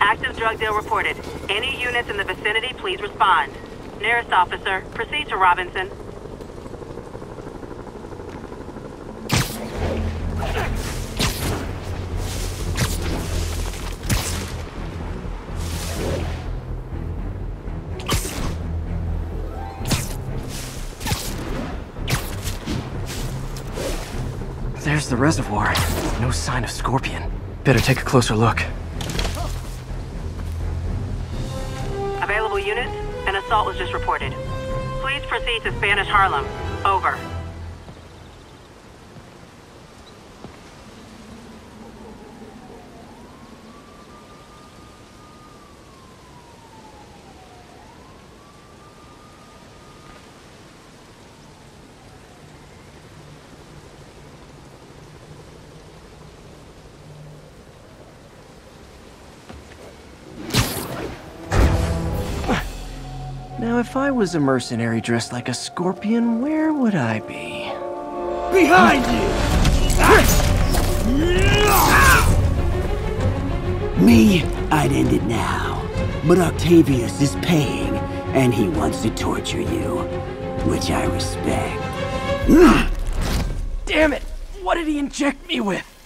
Active drug deal reported. Any units in the vicinity, please respond. Nearest officer, proceed to Robinson. There's the reservoir. No sign of Scorpion. Better take a closer look. Was just reported. Please proceed to Spanish Harlem. Over. If I was a mercenary dressed like a scorpion, where would I be? Behind you! Me, I'd end it now. But Octavius is paying, and he wants to torture you. Which I respect. Damn it! What did he inject me with?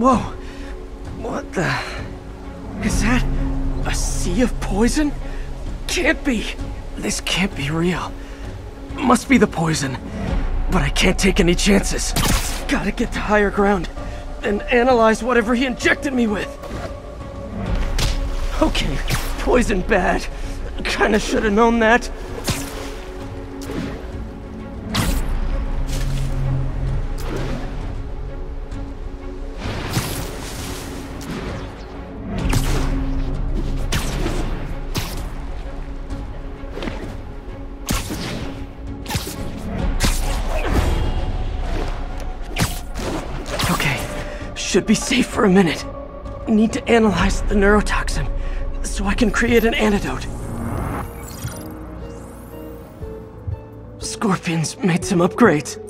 Whoa! What the... Is that... a sea of poison? Can't be! This can't be real. Must be the poison. But I can't take any chances. Gotta get to higher ground and analyze whatever he injected me with. Okay, poison bad. Kinda should've known that. Should be safe for a minute. Need to analyze the neurotoxin so I can create an antidote. Scorpions made some upgrades.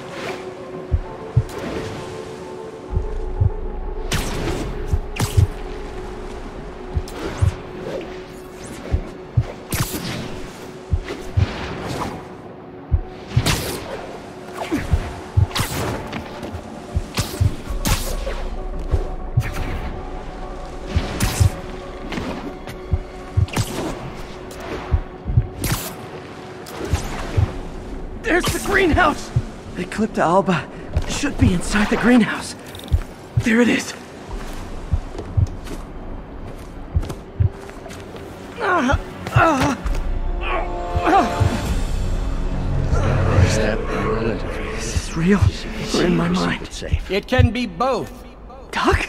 Eclipta alba should be inside the greenhouse. There it is. Is that neural interface? Is this real? Or in my mind? Safe. It can be both. Doc?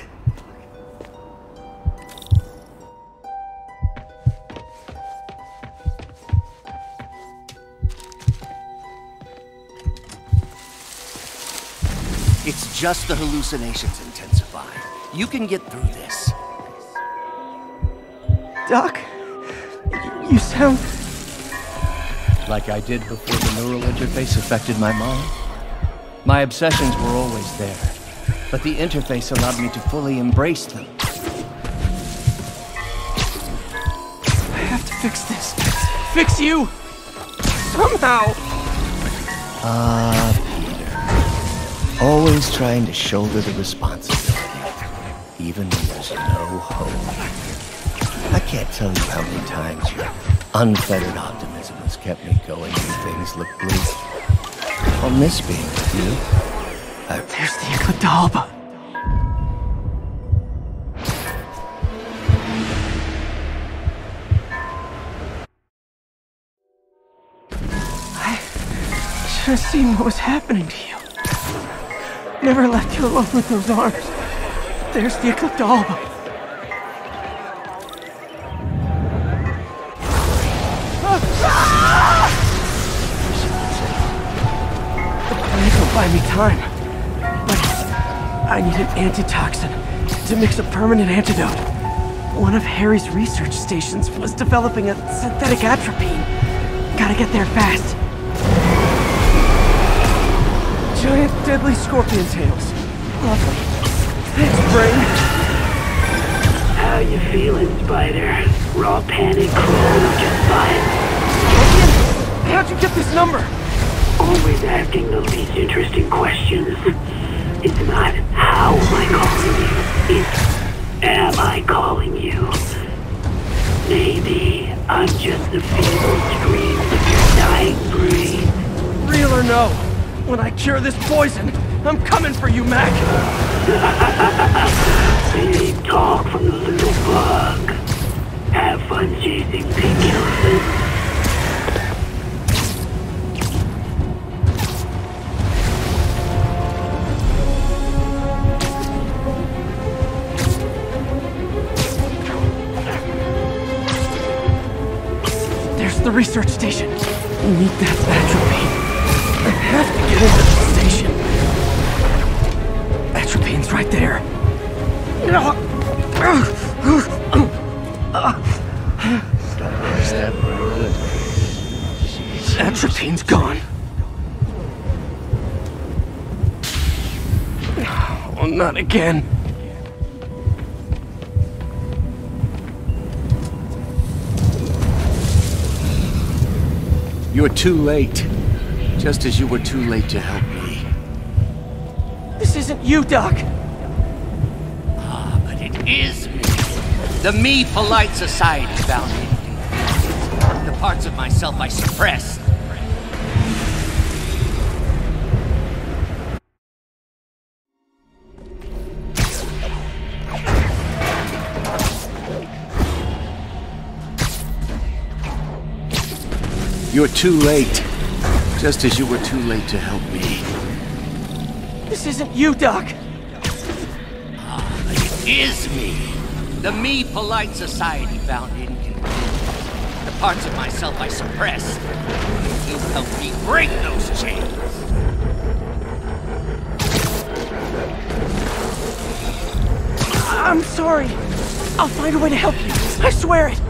Just the hallucinations intensify. You can get through this. Doc? You sound. Like I did before the neural interface affected my mind. My obsessions were always there, but the interface allowed me to fully embrace them. I have to fix this. Fix you! Somehow! Ah, Peter. Always trying to shoulder the responsibility, even when there's no hope. I can't tell you how many times your Unfettered optimism has kept me going when things look bleak. I'll miss being with you. I... There's the Eclipta I should have seen what was happening to you. Never left you alone with those arms. There's the Eclipta buy me time. But I need an antitoxin to mix a permanent antidote. One of Harry's research stations was developing a synthetic atropine. Gotta get there fast. Giant deadly scorpion tails. Lovely. Thanks, Brain. How you feeling, Spider? Raw panic, cold, just fine? How'd you get this number? always asking the least interesting questions. It's not how am I calling you, it's am I calling you? Maybe I'm just the feeble screams of your dying brain. Real or no, when I cure this poison, I'm coming for you, Mac! Big talk from the little bug. Have fun chasing pink the research station. We need that atropine. Get into the station. Atropine's right there. Atropine's gone. Oh, not again. You're too late. Just as you were too late to help me. This isn't you, Doc. Ah, but it is me. The me polite society found me. The parts of myself I suppressed. You're too late. Just as you were too late to help me. This isn't you, Doc. Ah, it is me. The me polite society found inconvenient. The parts of myself I suppressed. You helped me break those chains. I'm sorry. I'll find a way to help you. I swear it.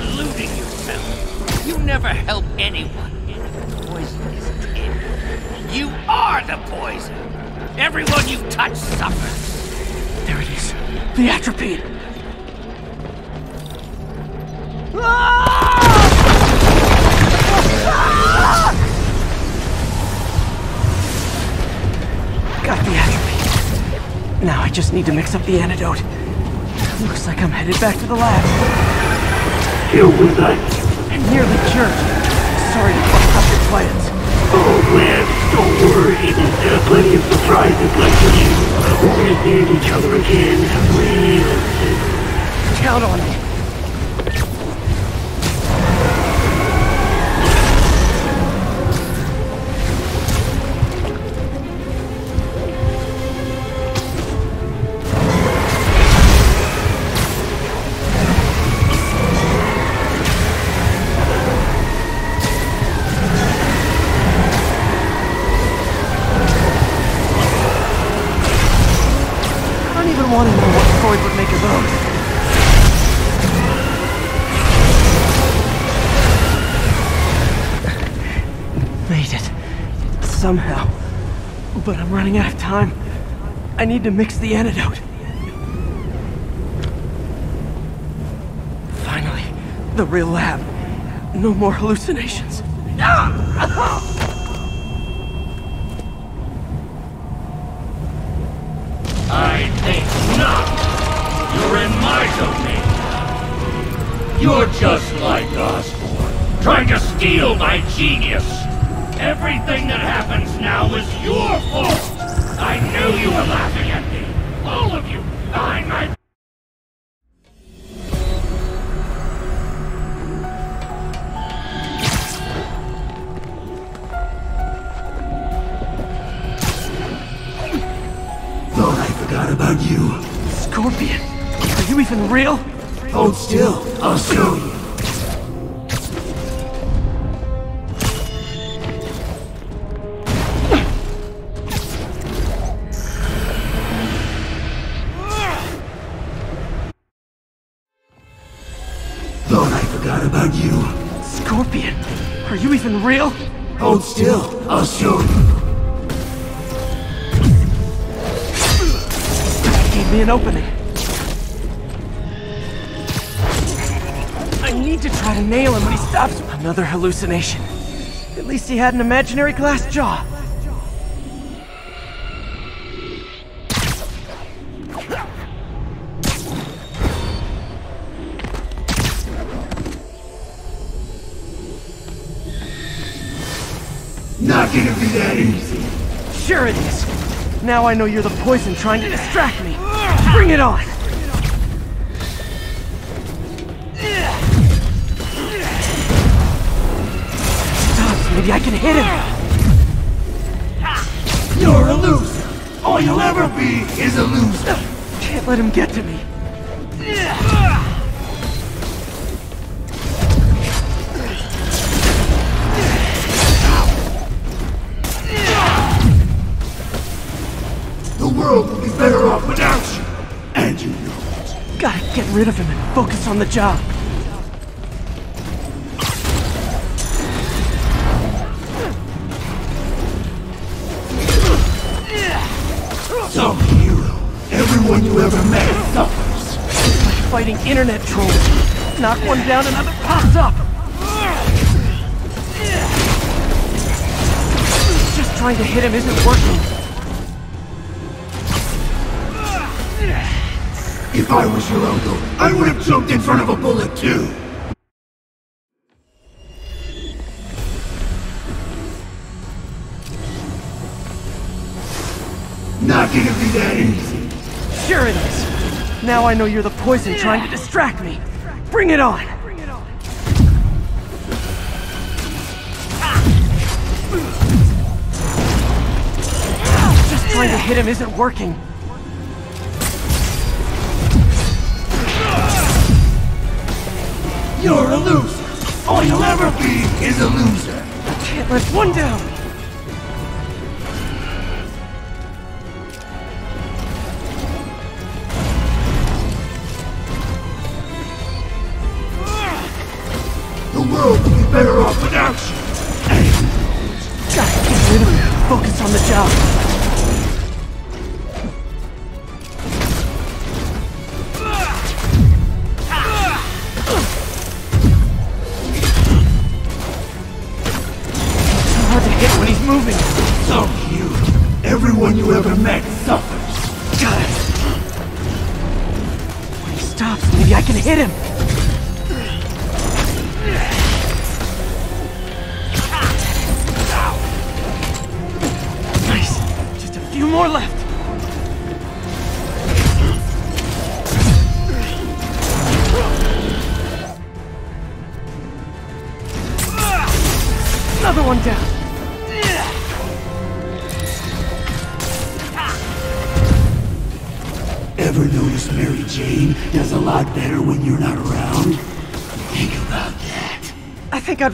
Deluding yourself. You never help anyone. The poison isn't in you. You are the poison. Everyone you touch suffers. There it is. The atropine. Ah! Got the atropine. Now I just need to mix up the antidote. Looks like I'm headed back to the lab still with us? I'm nearly cured. Sorry to fuck up your plans. Oh, man, don't worry. There are plenty of surprises like you. We're gonna each other again real soon. Count on me. Running out of time. I need to mix the antidote. Finally, the real lab. No more hallucinations. I think not! You're in my domain. You're just like Osborn, trying to steal my genius. Everything that hallucination. At least he had an imaginary glass jaw. Not gonna be that easy. Sure it is. Now I know you're the poison trying to distract me. Bring it on! Can hit him! You're a loser. All you'll ever be is a loser. Can't let him get to me. The world will be better off without you. And you know it. Gotta get rid of him and focus on the job. Everyone you ever met suffers. Like fighting internet trolls. Knock one down, another pops up. Just trying to hit him isn't working. If I was your uncle, I would have jumped in front of a bullet too. Now I know you're the poison trying to distract me. Bring it on! Just trying to hit him isn't working. You're a loser. All you'll ever be is a loser. I Can't let one down.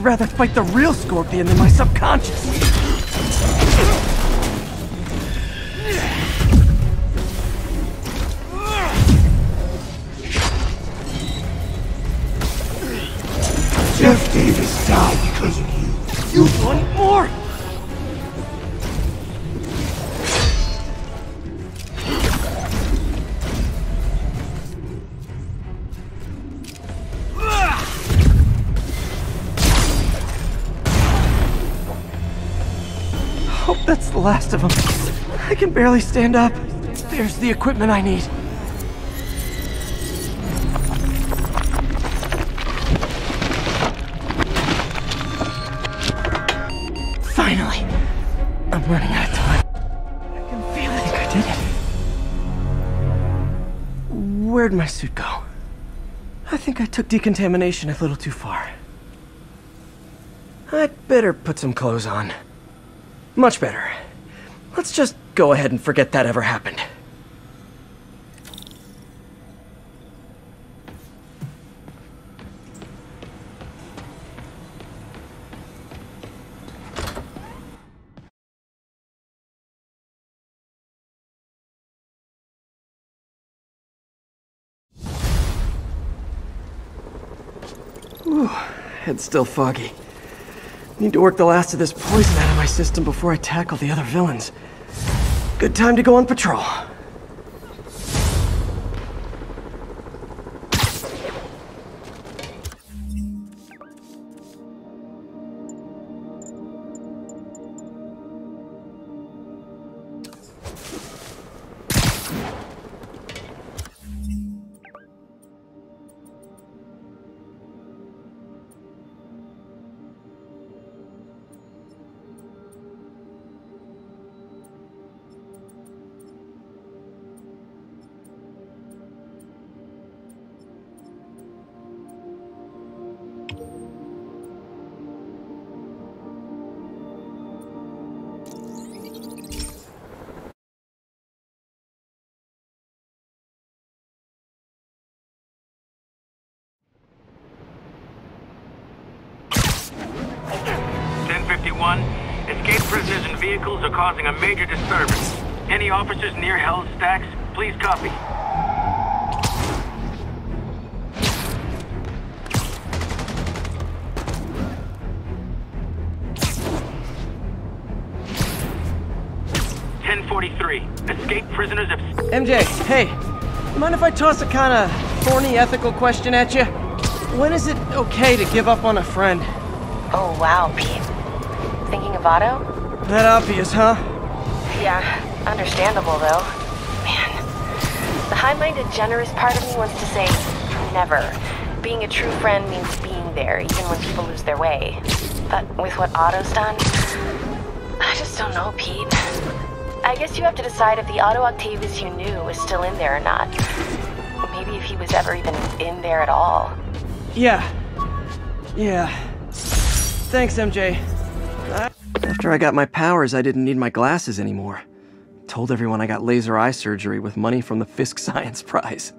Rather fight the real Scorpion than my subconscious. last of them. I can barely stand up. There's the equipment I need. Finally. I'm running out of time. I can feel it. I, I did it. Where'd my suit go? I think I took decontamination a little too far. I'd better put some clothes on. Much better. Let's just go ahead and forget that ever happened. Whew, head's still foggy. Need to work the last of this poison out of my system before I tackle the other villains. Good time to go on patrol. Toss a kinda thorny ethical question at you? When is it okay to give up on a friend? Oh, wow, Pete. Thinking of Otto? That obvious, huh? Yeah, understandable though. Man, the high-minded, generous part of me wants to say never. Being a true friend means being there, even when people lose their way. But with what Otto's done, I just don't know, Pete. I guess you have to decide if the Otto Octavius you knew was still in there or not. Maybe if he was ever even in there at all. Yeah. Yeah. Thanks, MJ. I- After I got my powers, I didn't need my glasses anymore. Told everyone I got laser eye surgery with money from the Fisk Science Prize.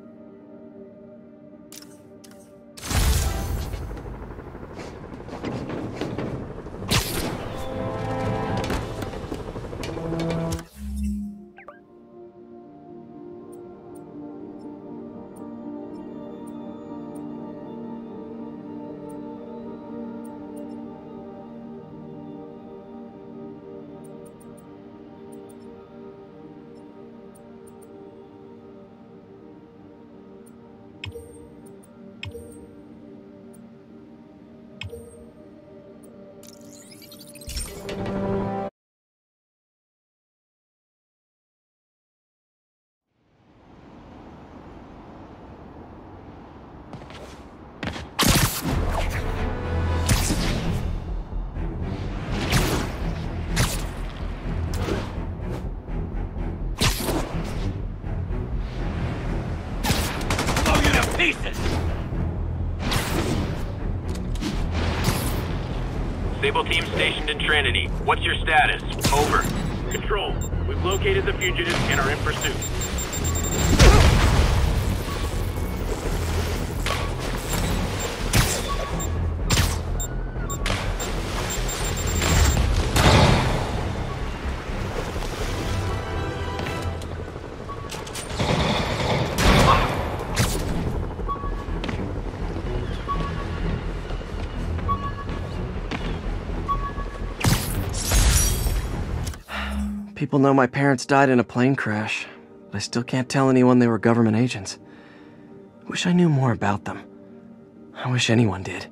People know my parents died in a plane crash, but I still can't tell anyone they were government agents. Wish I knew more about them. I wish anyone did.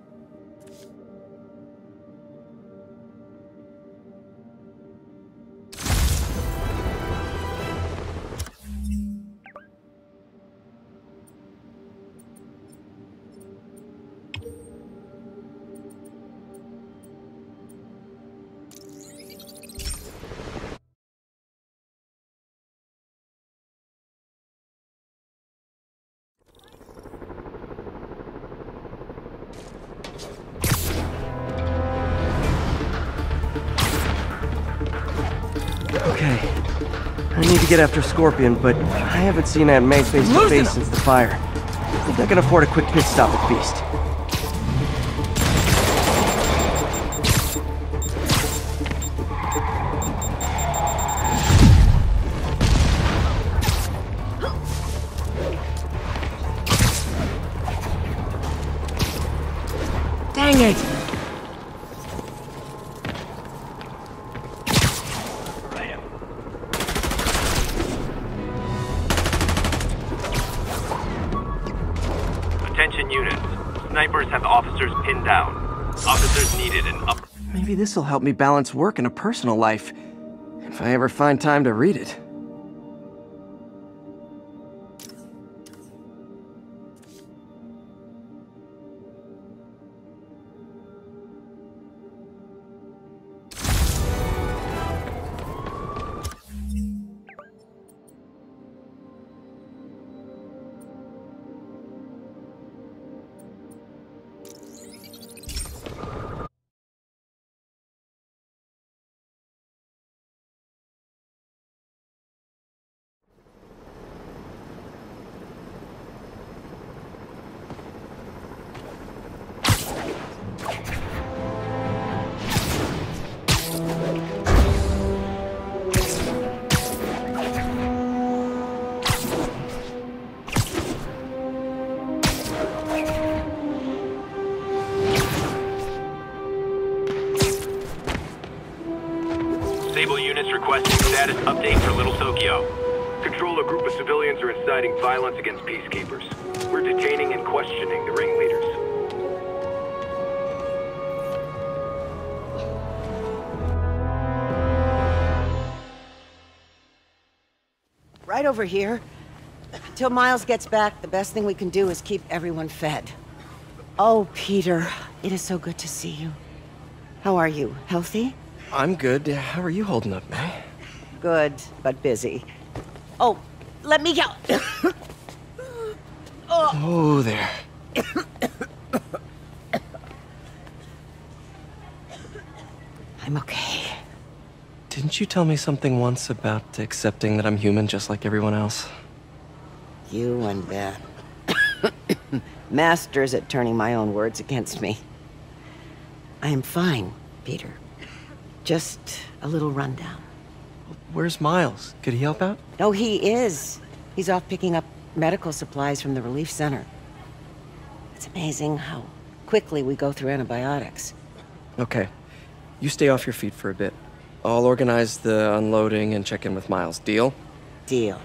Get after Scorpion, but I haven't seen Aunt May face to face since the fire. I think I can afford a quick pit stop at Feast. Maybe this'll help me balance work and a personal life. If I ever find time to read it. Until Miles gets back, the best thing we can do is keep everyone fed. Oh, Peter, it is so good to see you. How are you? Healthy? I'm good. How are you holding up, May? Good, but busy. Oh, let me go. Oh. oh, there. I'm okay. Didn't you tell me something once about accepting that I'm human just like everyone else? You and Ben. Uh, masters at turning my own words against me. I am fine, Peter. Just a little rundown. Where's Miles? Could he help out? Oh, he is. He's off picking up medical supplies from the relief center. It's amazing how quickly we go through antibiotics. Okay. You stay off your feet for a bit. I'll organize the unloading and check in with Miles. Deal? Deal.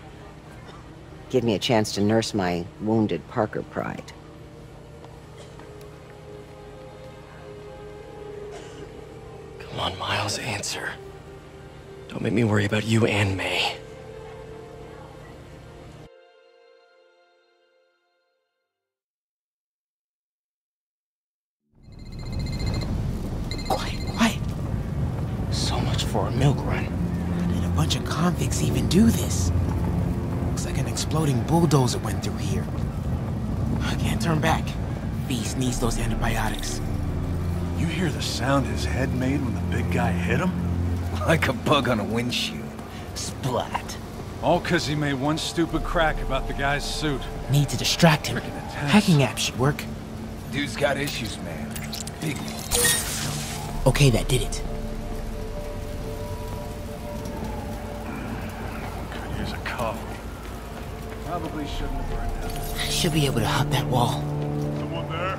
Give me a chance to nurse my wounded Parker pride. Come on, Miles, answer. Don't make me worry about you and May. Quiet, quiet. So much for a milk run. How did a bunch of convicts even do this? Exploding bulldozer went through here. I can't turn back. Feast needs those antibiotics. You hear the sound his head made when the big guy hit him? Like a bug on a windshield. Splat. All because he made one stupid crack about the guy's suit. Need to distract him. Hacking app should work. Dude's got issues, man. Big Okay, that did it. Probably shouldn't have burned down. I should be able to hop that wall. Someone there?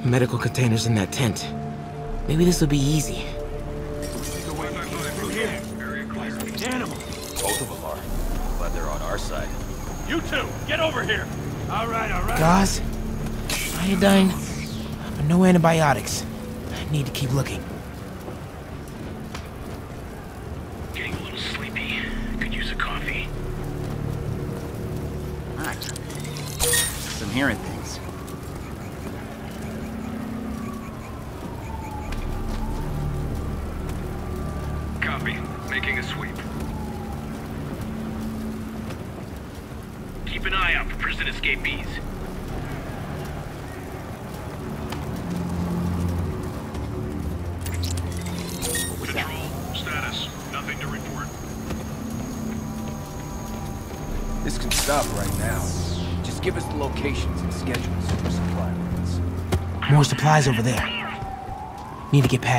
Medical containers in that tent. Maybe this will be easy. Both of them are. Glad they're on our side. You two, get over here! All right, all right. Gauze, iodine, but no antibiotics. I need to keep looking. Some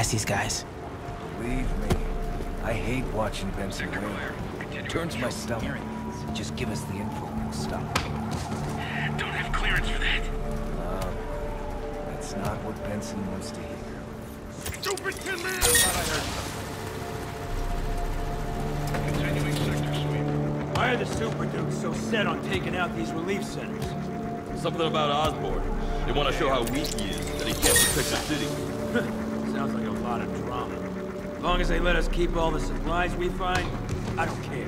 past these guys. Believe me, I hate watching Benson win. It turns my stomach. Just give us the info and we'll stop. Don't have clearance for that. No, that's not what Benson wants to hear. Stupid tin man! Thought I heard Continuing sector sweep. Why are the Super Dukes so set on taking out these relief centers? Something about Osborn. They want to show how weak he is, that he can't protect the city. Sounds like a lot of drama. As long as they let us keep all the supplies we find, I don't care.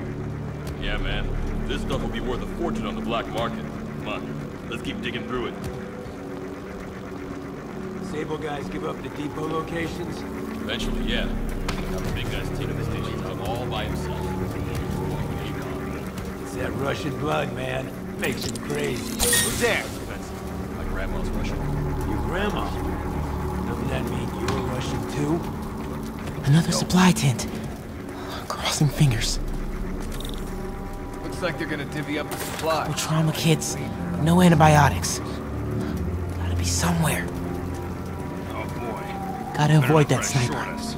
Yeah, man. This stuff will be worth a fortune on the black market. Come on, let's keep digging through it. Sable guys give up the depot locations? Eventually, yeah. Now the big guy's taking the station out all by himself. It's that Russian blood, man. Makes him crazy. Who's there? My grandma's Russian. Your grandma? Doesn't that mean you're Russian too? Another supply tent. Crossing fingers. Looks like they're gonna divvy up the supply. No trauma kits. No antibiotics. Gotta be somewhere. Oh boy. Gotta avoid that sniper.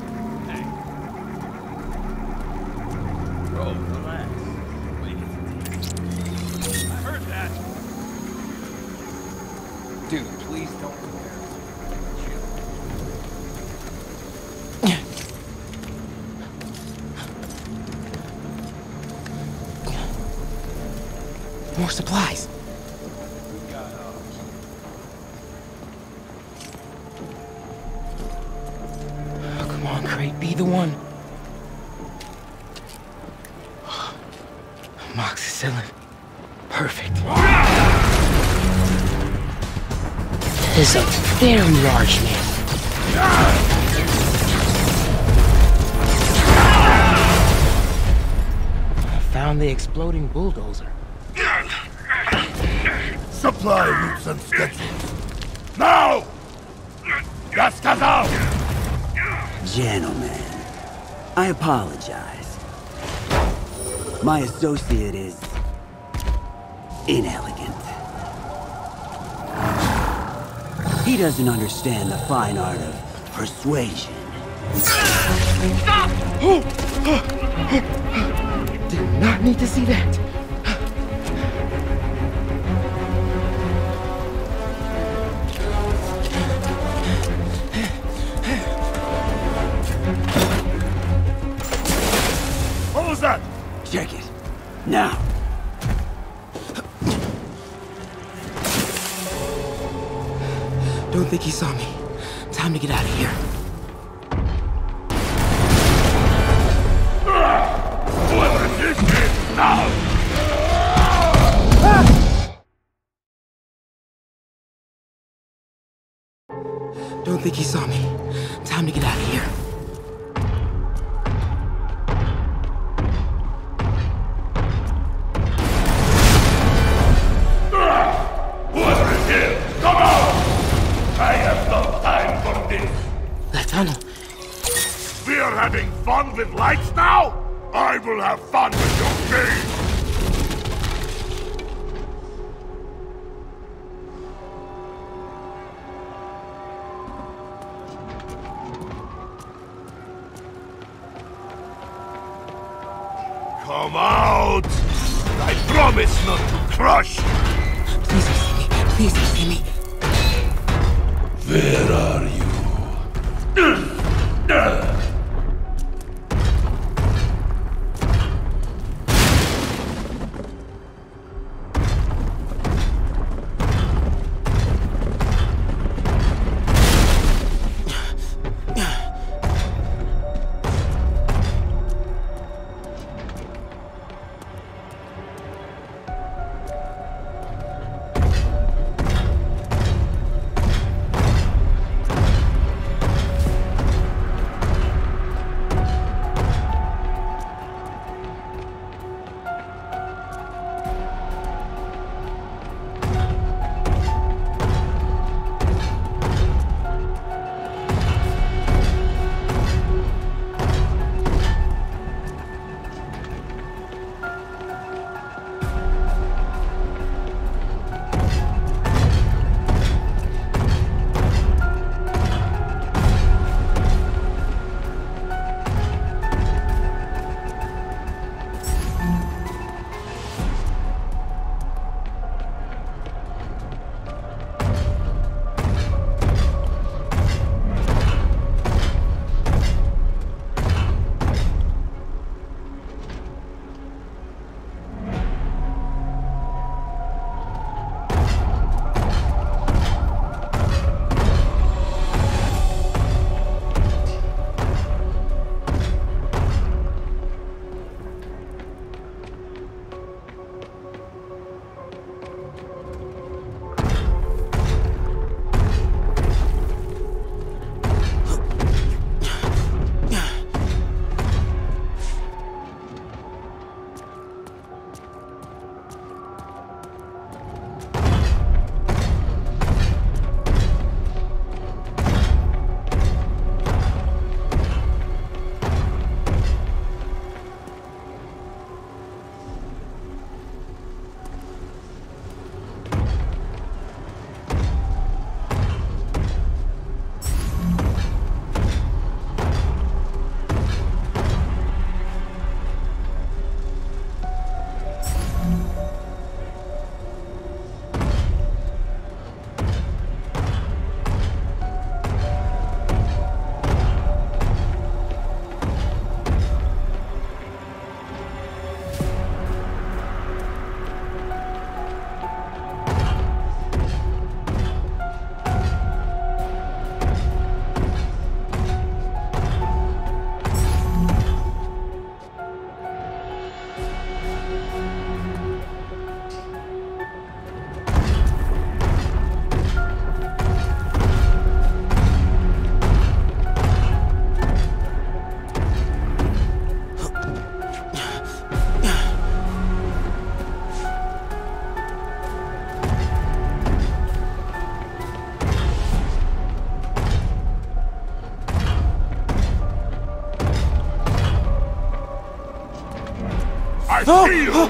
Exploding bulldozer. Supply routes and schedules. Now! Gaskazal! Gentlemen, I apologize. My associate is inelegant. He doesn't understand the fine art of persuasion. Did not need to see that. I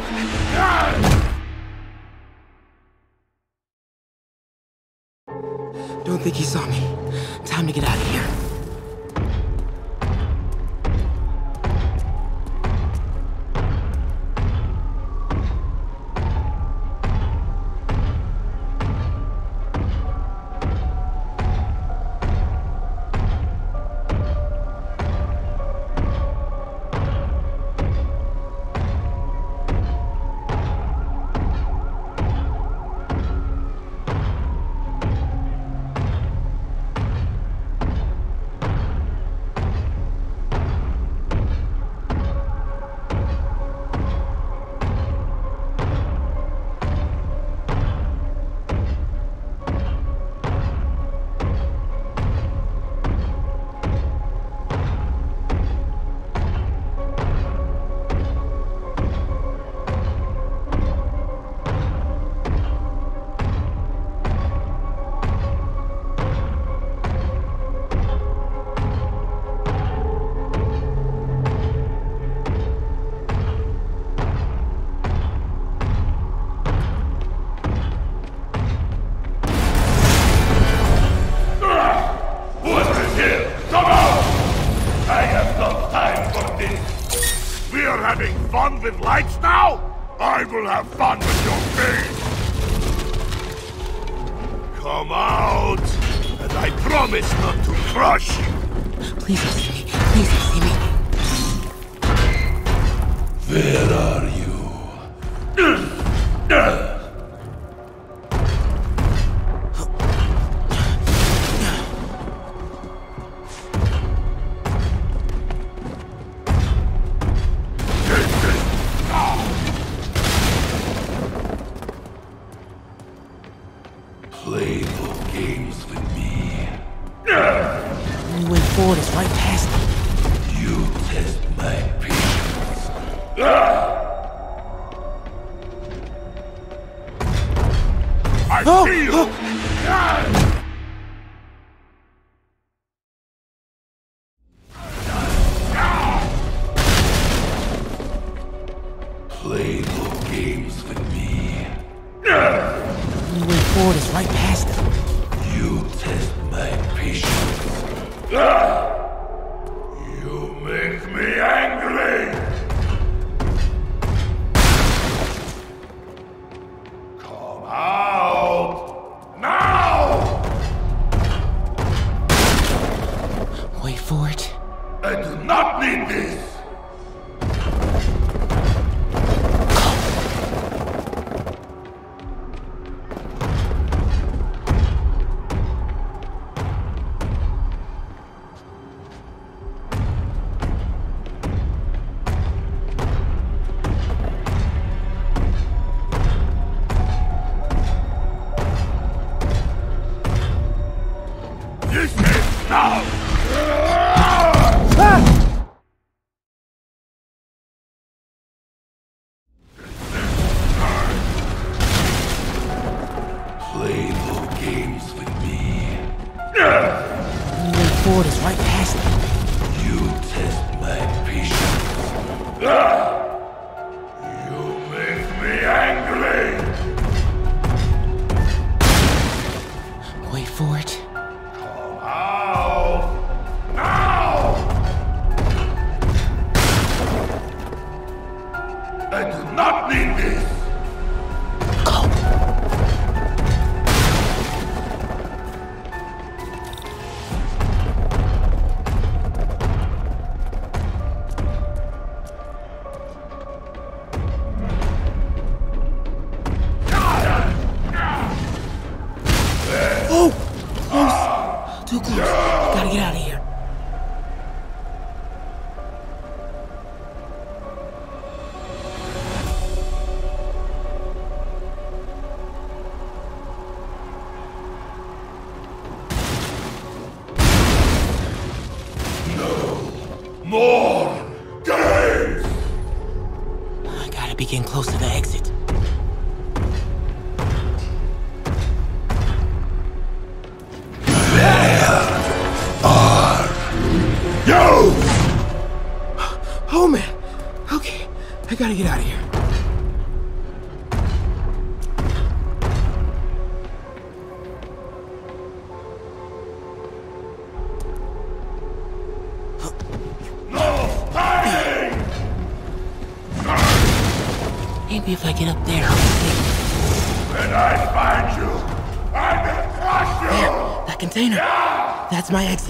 gotta get out of here. Maybe if I get up there, I'll When I find you, I will crush you! There, that container. That's my exit.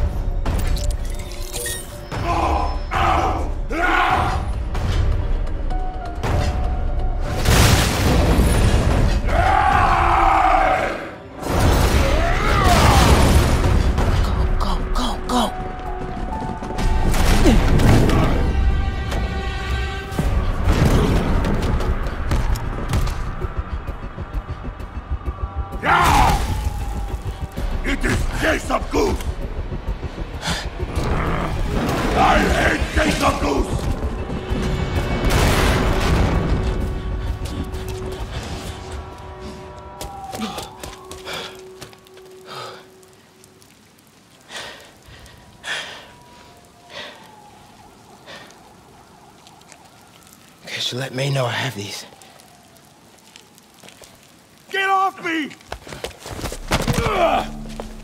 should let May know I have these. Get off me! Ugh!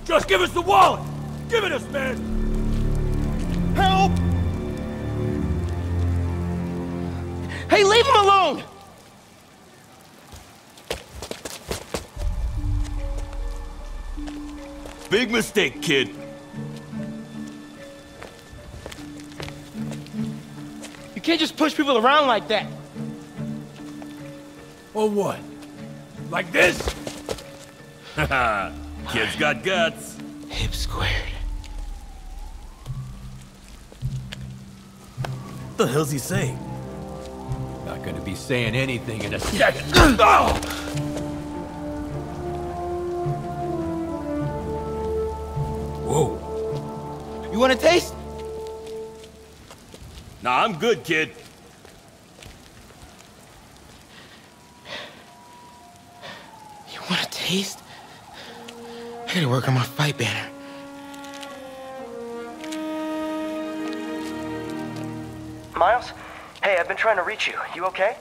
Just give us the wallet! Give it us, man! Help! Hey, leave him alone! Big mistake, kid. You can't just push people around like that. Or what? Like this? Haha, kid's got guts. Hip squared. What the hell's he saying? Not gonna be saying anything in a second. oh! Whoa. You want a taste? Nah, I'm good, kid. You want a taste? I gotta work on my banner. Miles? Hey, I've been trying to reach you. You okay?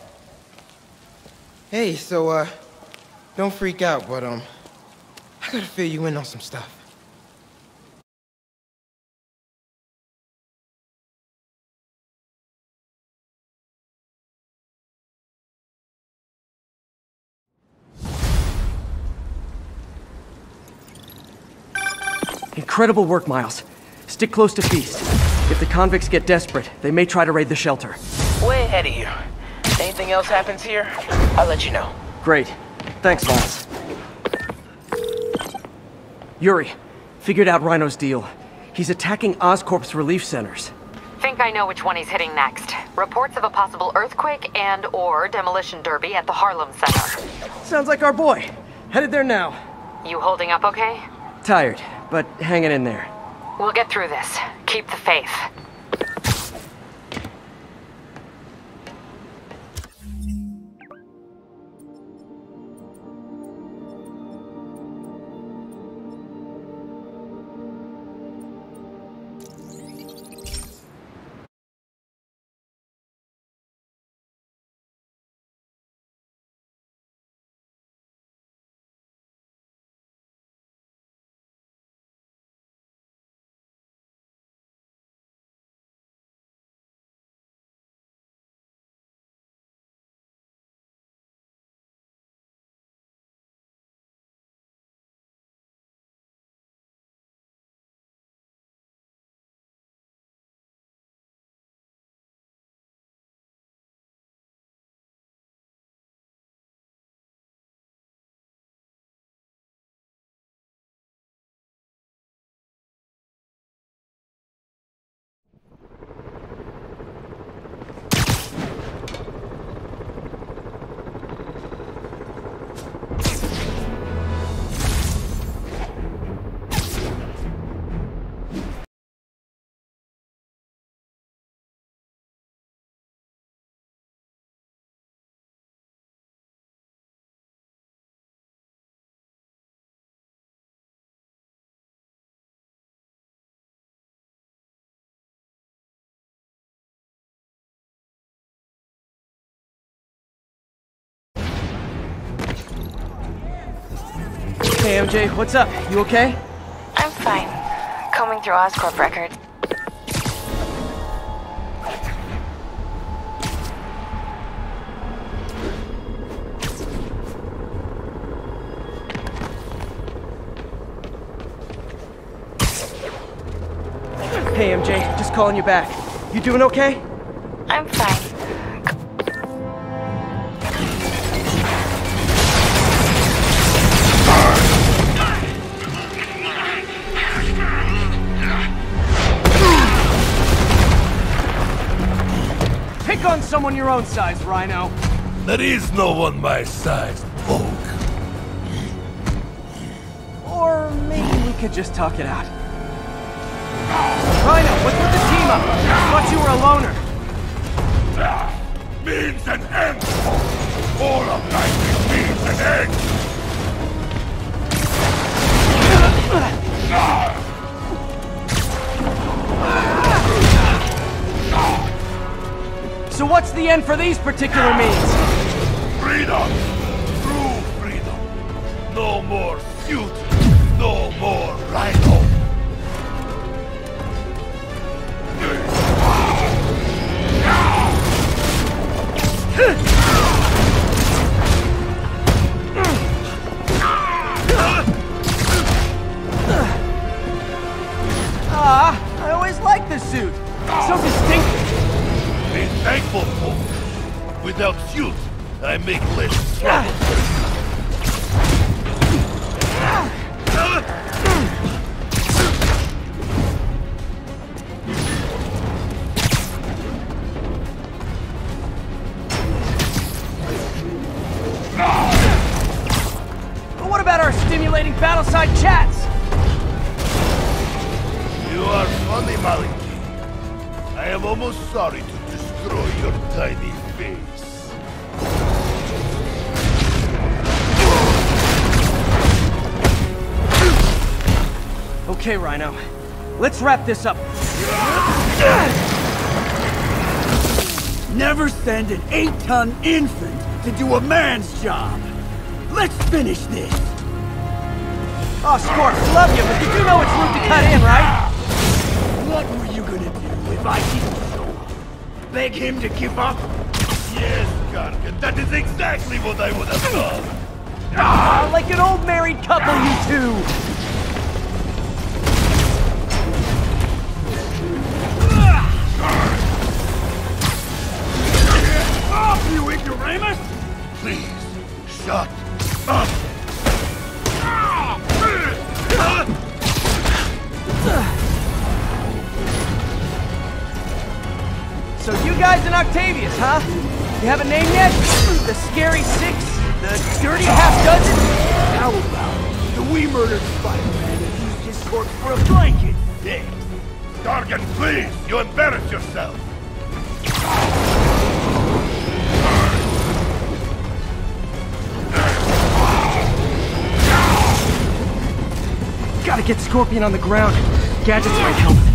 Hey, so, uh, don't freak out, but, um, I gotta fill you in on some stuff. Incredible work, Miles. Stick close to Feast. If the convicts get desperate, they may try to raid the shelter. Way ahead of you. Anything else happens here, I'll let you know. Great. Thanks, Miles. Yuri, figured out Rhino's deal. He's attacking Oscorp's relief centers. Think I know which one he's hitting next. Reports of a possible earthquake and or demolition derby at the Harlem Center. Sounds like our boy. Headed there now. You holding up okay? Tired, but hanging in there. We'll get through this. Keep the faith. Hey, MJ, what's up? You okay? I'm fine. Combing through Oscorp records. Hey, MJ, just calling you back. You doing okay? I'm fine. Someone your own size, Rhino. There is no one my size, Oak. Or maybe we could just talk it out. Rhino, what's with the team up? I thought you were a loner. Means an end! All of life is means an end! So what's the end for these particular means? Freedom! True freedom! No more suit! No more rhino! Ah, I always liked this suit. So distinctive. Be thankful, for. Without you, I make less trouble. Ah! Ah! Rhino. Let's wrap this up. Never send an eight-ton infant to do a man's job. Let's finish this. Oh, Scorp, love you, but you do know it's rude to cut in, right? What were you gonna do if I didn't show up? Beg him to give up? Yes, Gargan, that is exactly what I would have done. Ah, like an old married couple, you two! Huh? You have a name yet? The Scary Six? The Dirty Half Dozen? How about the we murdered Spider-Man and used his corpse for a blanket? Yes. Gargan, please, you embarrass yourself. Gotta get Scorpion on the ground. Gadgets might help.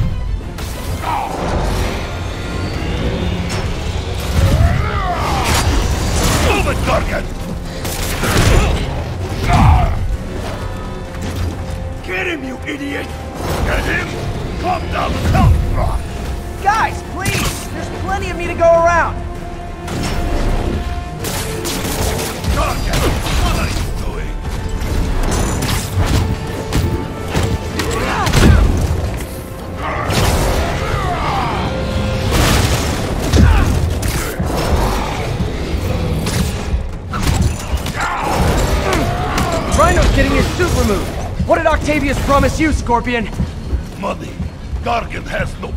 Gargan! Get him, you idiot! Get him? Come down, help, rock! Guys, please! There's plenty of me to go around. Removed. What did Octavius promise you, Scorpion? Money. Gargan has no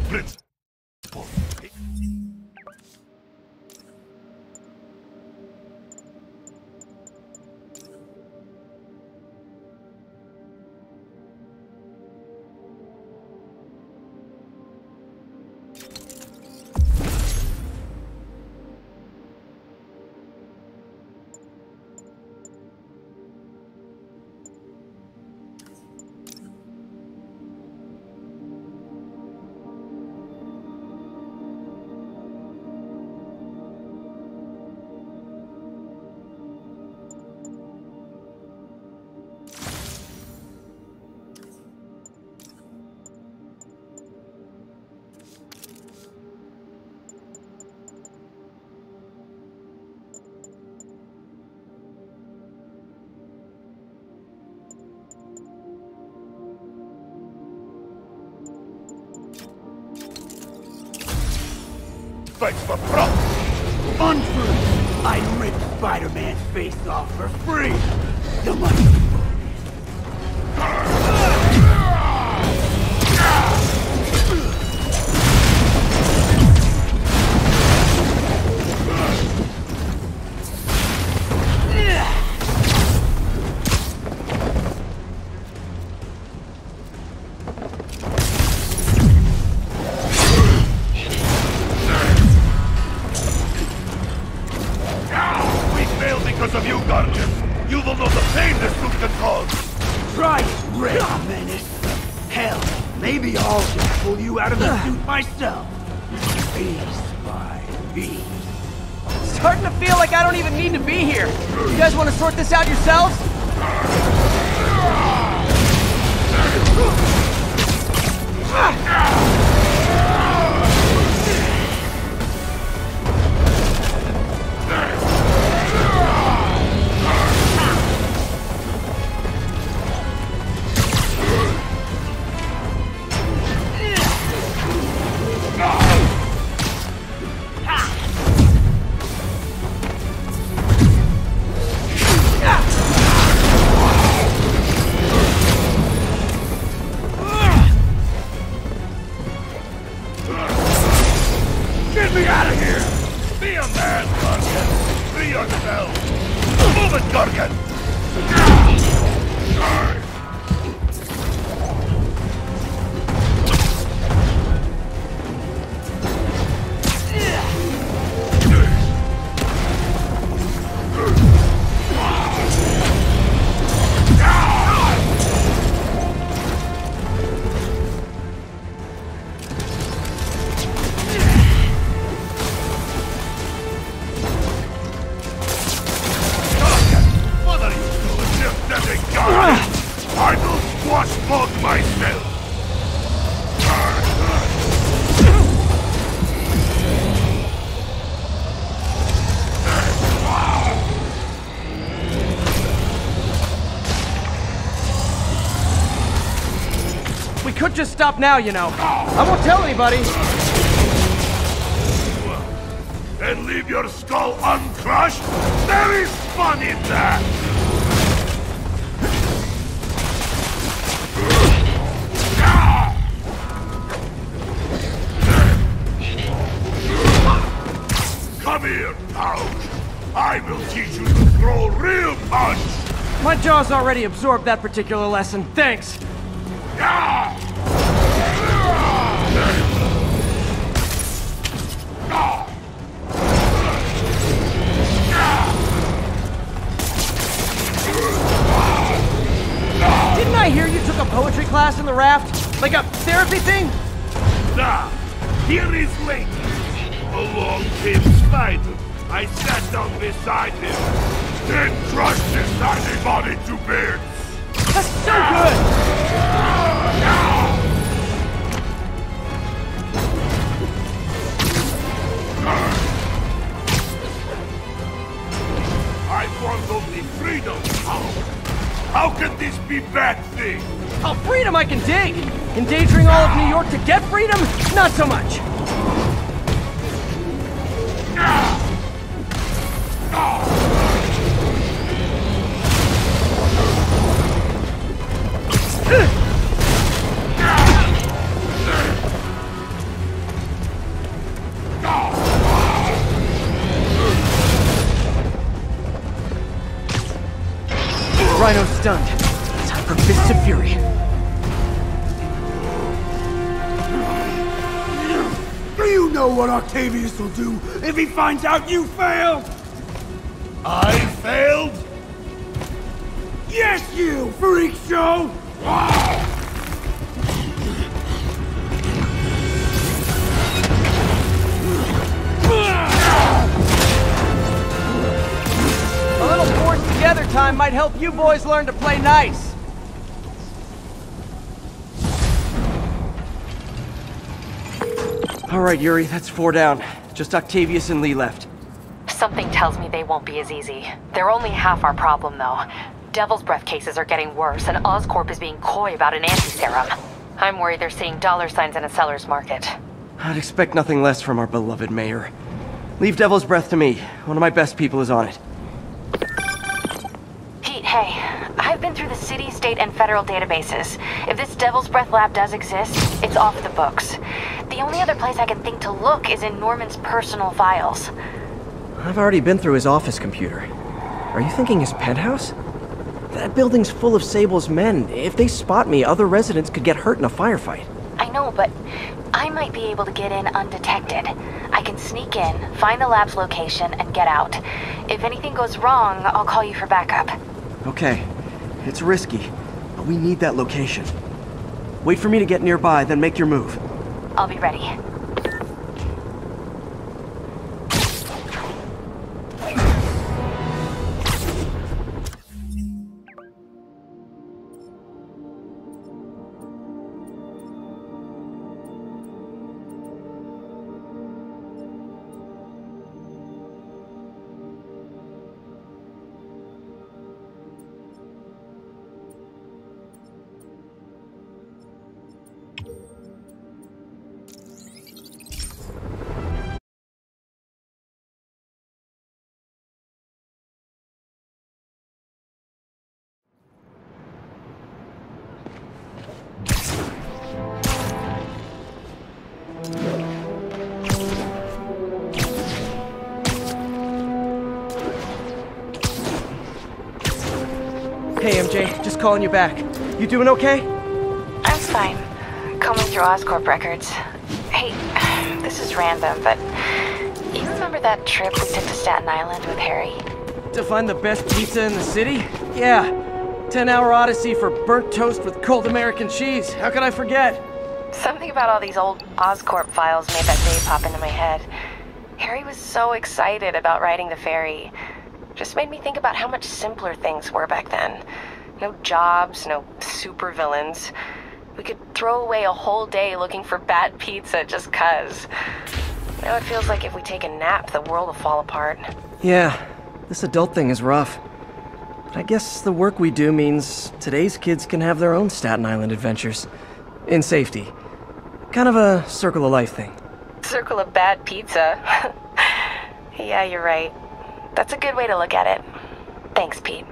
fights for profit. Untrue! I ripped Spider-Man's face off for free! You must Just stop now, you know. I won't tell anybody. And leave your skull uncrushed? There is fun in that! Come here, Ouch! I will teach you to throw real punch! My jaw's already absorbed that particular lesson. Thanks. Raft? Like a therapy thing? Now, here is Lady. Along came Spider. I sat down beside him, then crushed his tiny body to bits. That's so good! I want only freedom. How? How can this be bad thing? Oh, freedom I can dig! Endangering all of New York to get freedom? Not so much. What Octavius will do if he finds out you failed? I failed? Yes, you, freak show! A little forced together time might help you boys learn to play nice. Right, Yuri, that's four down. Just Octavius and Li left. Something tells me they won't be as easy. They're only half our problem, though. Devil's Breath cases are getting worse, and Oscorp is being coy about an anti-serum. I'm worried they're seeing dollar signs in a seller's market. I'd expect nothing less from our beloved mayor. Leave Devil's Breath to me. One of my best people is on it. Pete, hey. I've been through the city, state, and federal databases. If this Devil's Breath lab does exist, it's off the books. The only other place I can think to look is in Norman's personal files. I've already been through his office computer. Are you thinking his penthouse? That building's full of Sable's men. If they spot me, other residents could get hurt in a firefight. I know, but I might be able to get in undetected. I can sneak in, find the lab's location, and get out. If anything goes wrong, I'll call you for backup. Okay. It's risky, but we need that location. Wait for me to get nearby, then make your move. I'll be ready. Calling you back. You doing okay? I'm fine. Combing through Oscorp records. Hey, this is random, but you remember that trip we took to Staten Island with Harry? To find the best pizza in the city? Yeah. 10 hour odyssey for burnt toast with cold American cheese. How could I forget? Something about all these old Oscorp files made that day pop into my head. Harry was so excited about riding the ferry. Just made me think about how much simpler things were back then. No jobs, no supervillains. We could throw away a whole day looking for bad pizza just cuz. Now it feels like if we take a nap, the world will fall apart. Yeah, this adult thing is rough. But I guess the work we do means today's kids can have their own Staten Island adventures. In safety. Kind of a circle of life thing. Circle of bad pizza. yeah, you're right. That's a good way to look at it. Thanks, Pete.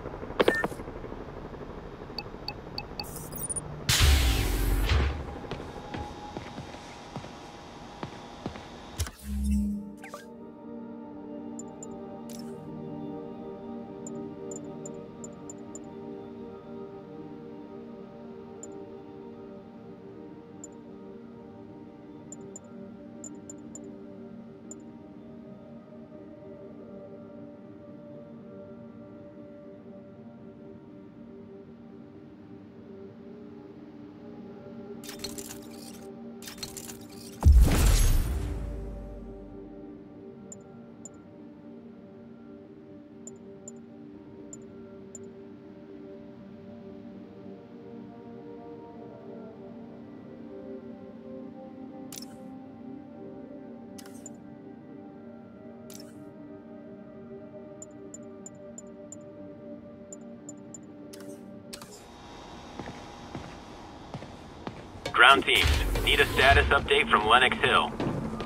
Ground teams, need a status update from Lenox Hill.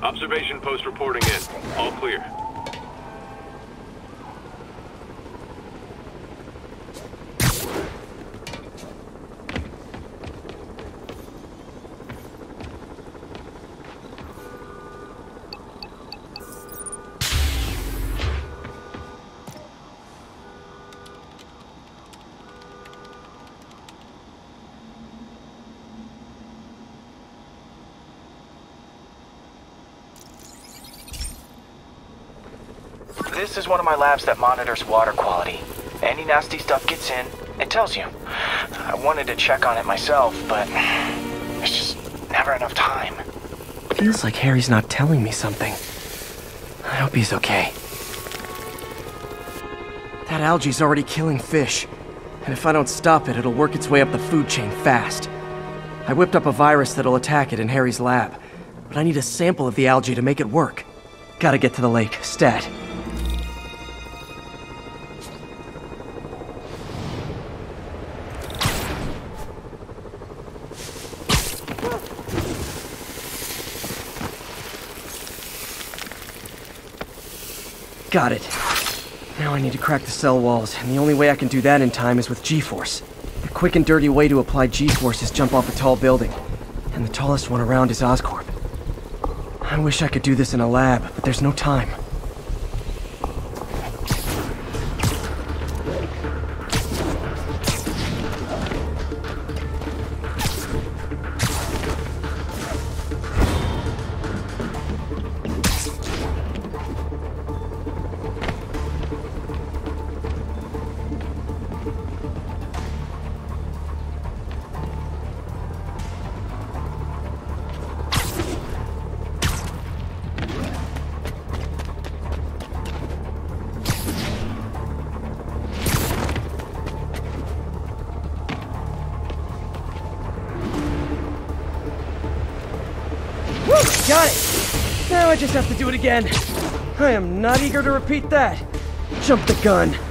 Observation post reporting in. All clear. This is one of my labs that monitors water quality. Any nasty stuff gets in, it tells you. I wanted to check on it myself, but there's just never enough time. Feels like Harry's not telling me something. I hope he's okay. That algae's already killing fish. And if I don't stop it, it'll work its way up the food chain fast. I whipped up a virus that'll attack it in Harry's lab. But I need a sample of the algae to make it work. Gotta get to the lake, stat. Got it. Now I need to crack the cell walls, and the only way I can do that in time is with G-Force. The quick and dirty way to apply G-Force is jump off a tall building. And the tallest one around is Oscorp. I wish I could do this in a lab, but there's no time. Again. I am not eager to repeat that. Jump the gun.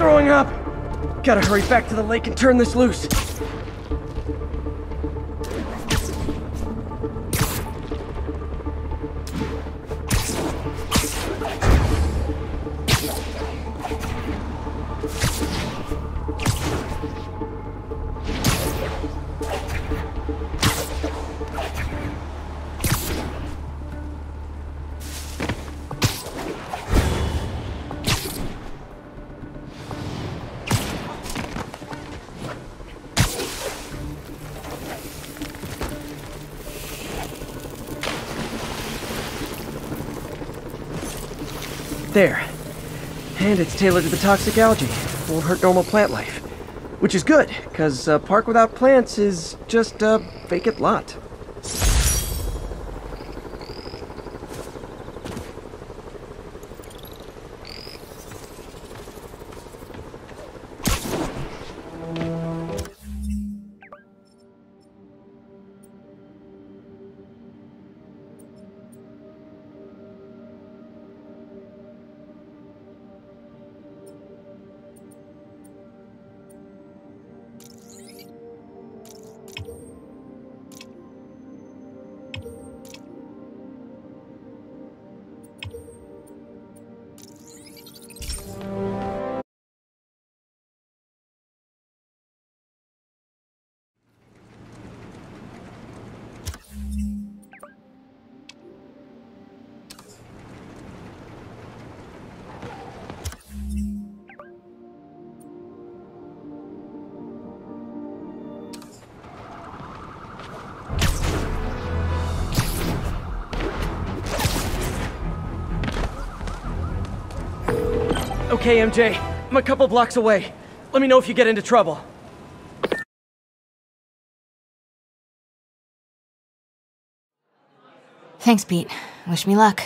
Throwing up. Gotta hurry back to the lake and turn this loose. It's tailored to the toxic algae. Won't hurt normal plant life. Which is good, because a uh, park without plants is just a vacant lot. Okay, MJ. I'm a couple blocks away. Let me know if you get into trouble. Thanks, Pete. Wish me luck.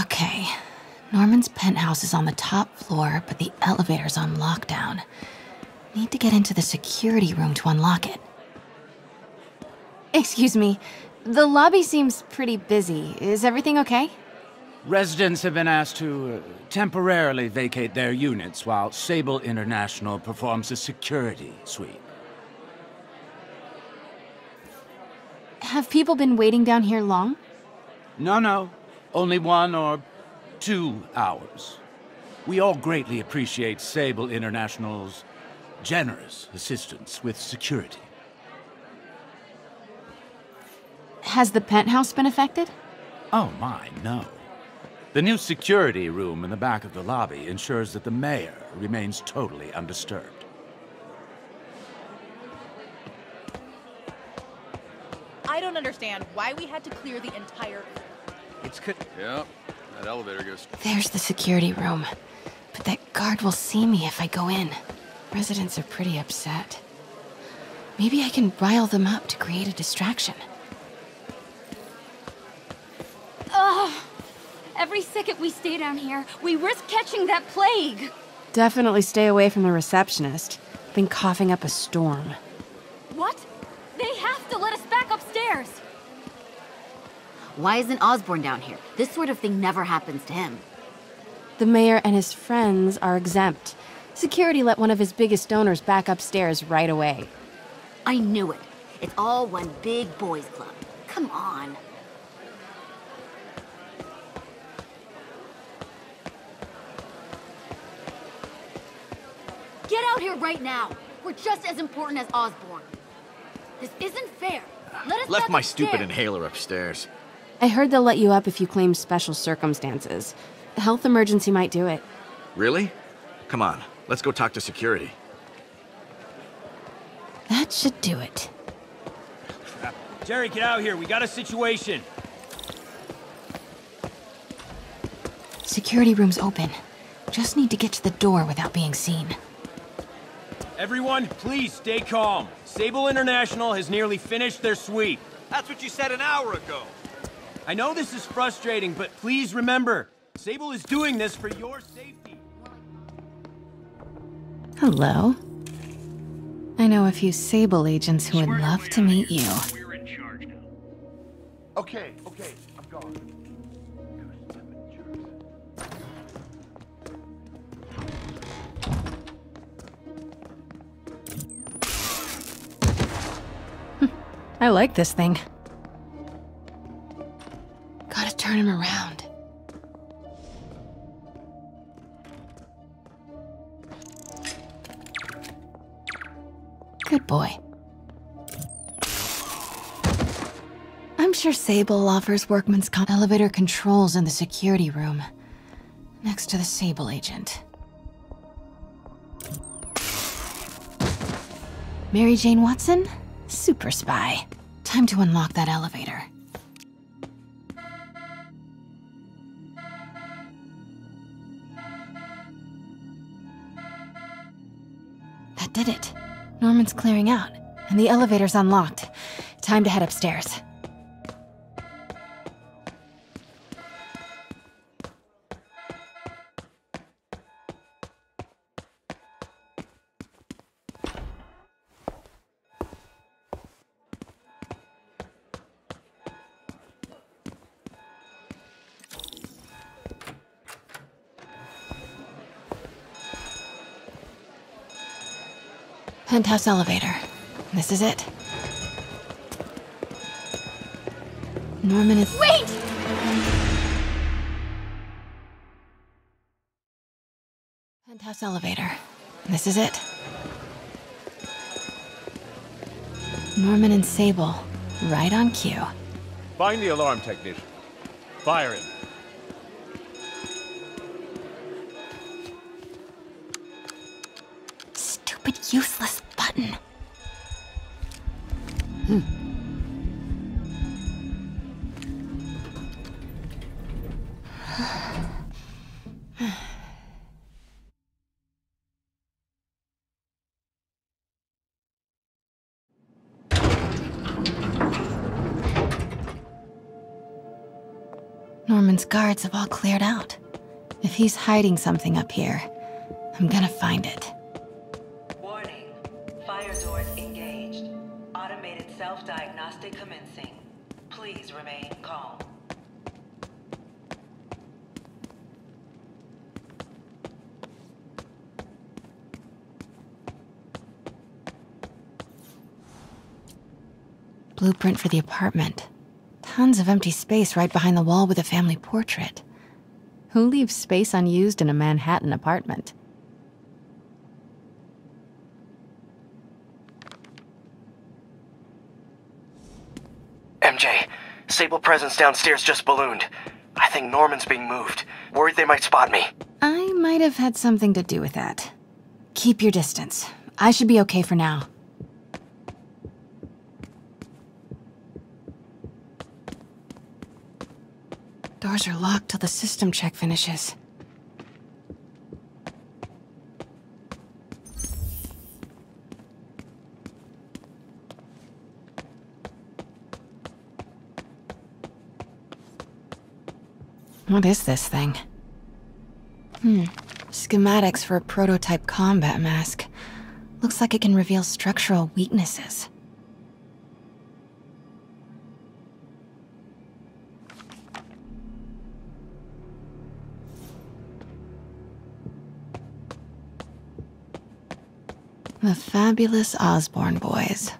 Okay. Norman's penthouse is on the top floor, but the elevator's on lockdown. Need to get into the security room to unlock it. Excuse me. The lobby seems pretty busy. Is everything okay? Residents have been asked to uh, temporarily vacate their units while Sable International performs a security sweep. Have people been waiting down here long? No, no. Only one or two hours. We all greatly appreciate Sable International's generous assistance with security. Has the penthouse been affected? Oh my, no. The new security room in the back of the lobby ensures that the mayor remains totally undisturbed. I don't understand why we had to clear the entire. It's good. Yeah, That elevator goes. There's the security room. But that guard will see me if I go in. Residents are pretty upset. Maybe I can rile them up to create a distraction. Ugh! Every second we stay down here, we risk catching that plague. Definitely stay away from the receptionist. Been coughing up a storm. What? They have to let us back upstairs. Why isn't Osborn down here? This sort of thing never happens to him. The mayor and his friends are exempt. Security let one of his biggest donors back upstairs right away. I knew it. It's all one big boys club. Come on. Get out here right now. We're just as important as Osborn. This isn't fair. Let us Left my upstairs. stupid inhaler upstairs. I heard they'll let you up if you claim special circumstances. A health emergency might do it. Really? Come on, let's go talk to security. That should do it. Jerry, get out here. We got a situation. Security room's open. Just need to get to the door without being seen. Everyone, please stay calm. Sable International has nearly finished their sweep. That's what you said an hour ago. I know this is frustrating, but please remember, Sable is doing this for your safety. Hello. I know a few Sable agents who would love to meet you. Okay, okay, I'm gone. I like this thing. Gotta turn him around. Good boy. I'm sure Sable offers workman's comp elevator controls in the security room. Next to the Sable agent. Mary Jane Watson? Super spy. Time to unlock that elevator. That did it. Norman's clearing out, and the elevator's unlocked. Time to head upstairs. Penthouse elevator. This is it. Norman is. Wait! Penthouse elevator. This is it. Norman and Sable. Right on cue. Find the alarm technician. Fire him. Guards have all cleared out. If he's hiding something up here, I'm gonna find it. Warning. Fire doors engaged. Automated self-diagnostic commencing. Please remain calm. Blueprint for the apartment. Tons of empty space right behind the wall with a family portrait. Who leaves space unused in a Manhattan apartment? MJ, Sable presence downstairs just ballooned. I think Norman's being moved. Worried they might spot me. I might have had something to do with that. Keep your distance. I should be okay for now. Doors are locked till the system check finishes. What is this thing? Hmm. Schematics for a prototype combat mask. Looks like it can reveal structural weaknesses. The fabulous Osborn boys.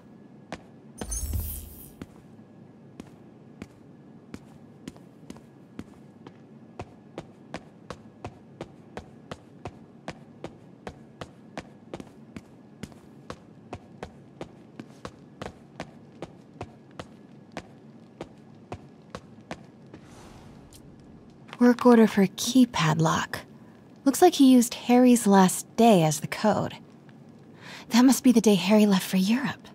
Work order for keypad lock. Looks like he used Harry's last day as the code. That must be the day Harry left for Europe.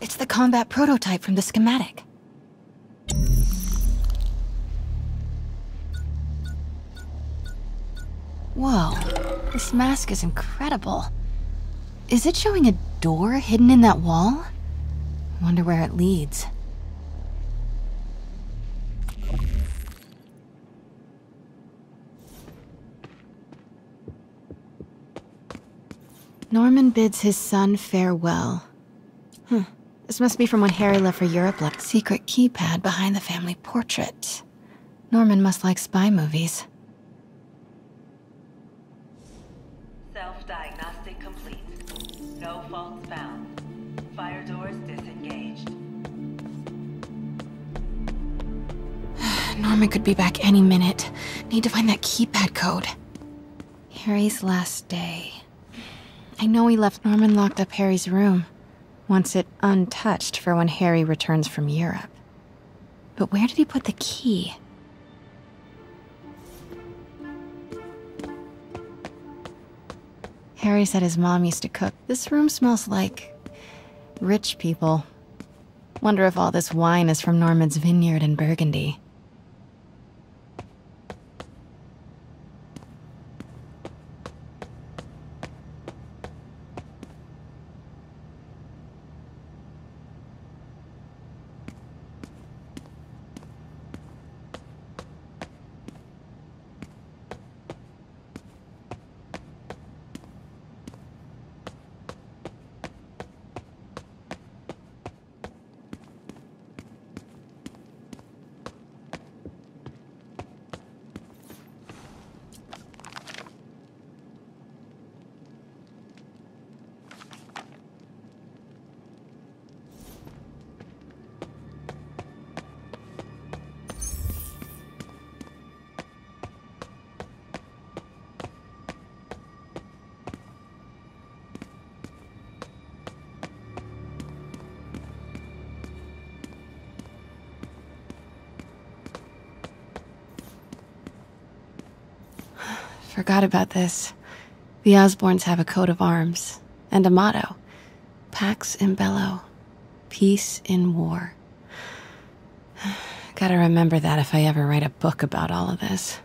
It's the combat prototype from the schematic. Whoa, this mask is incredible. Is it showing a door hidden in that wall? Wonder where it leads. Norman bids his son farewell. Hmm. This must be from when Harry left for Europe like secret keypad behind the family portrait. Norman must like spy movies. Self-diagnostic complete. No faults found. Fire doors disengaged. Norman could be back any minute. Need to find that keypad code. Harry's last day. I know he left Norman locked up Harry's room. Wants it untouched for when Harry returns from Europe. But where did he put the key? Harry said his mom used to cook. This room smells like rich people. Wonder if all this wine is from Norman's vineyard in Burgundy. Forgot about this. The Osborns have a coat of arms and a motto Pax in Bello, peace in war. Gotta remember that if I ever write a book about all of this.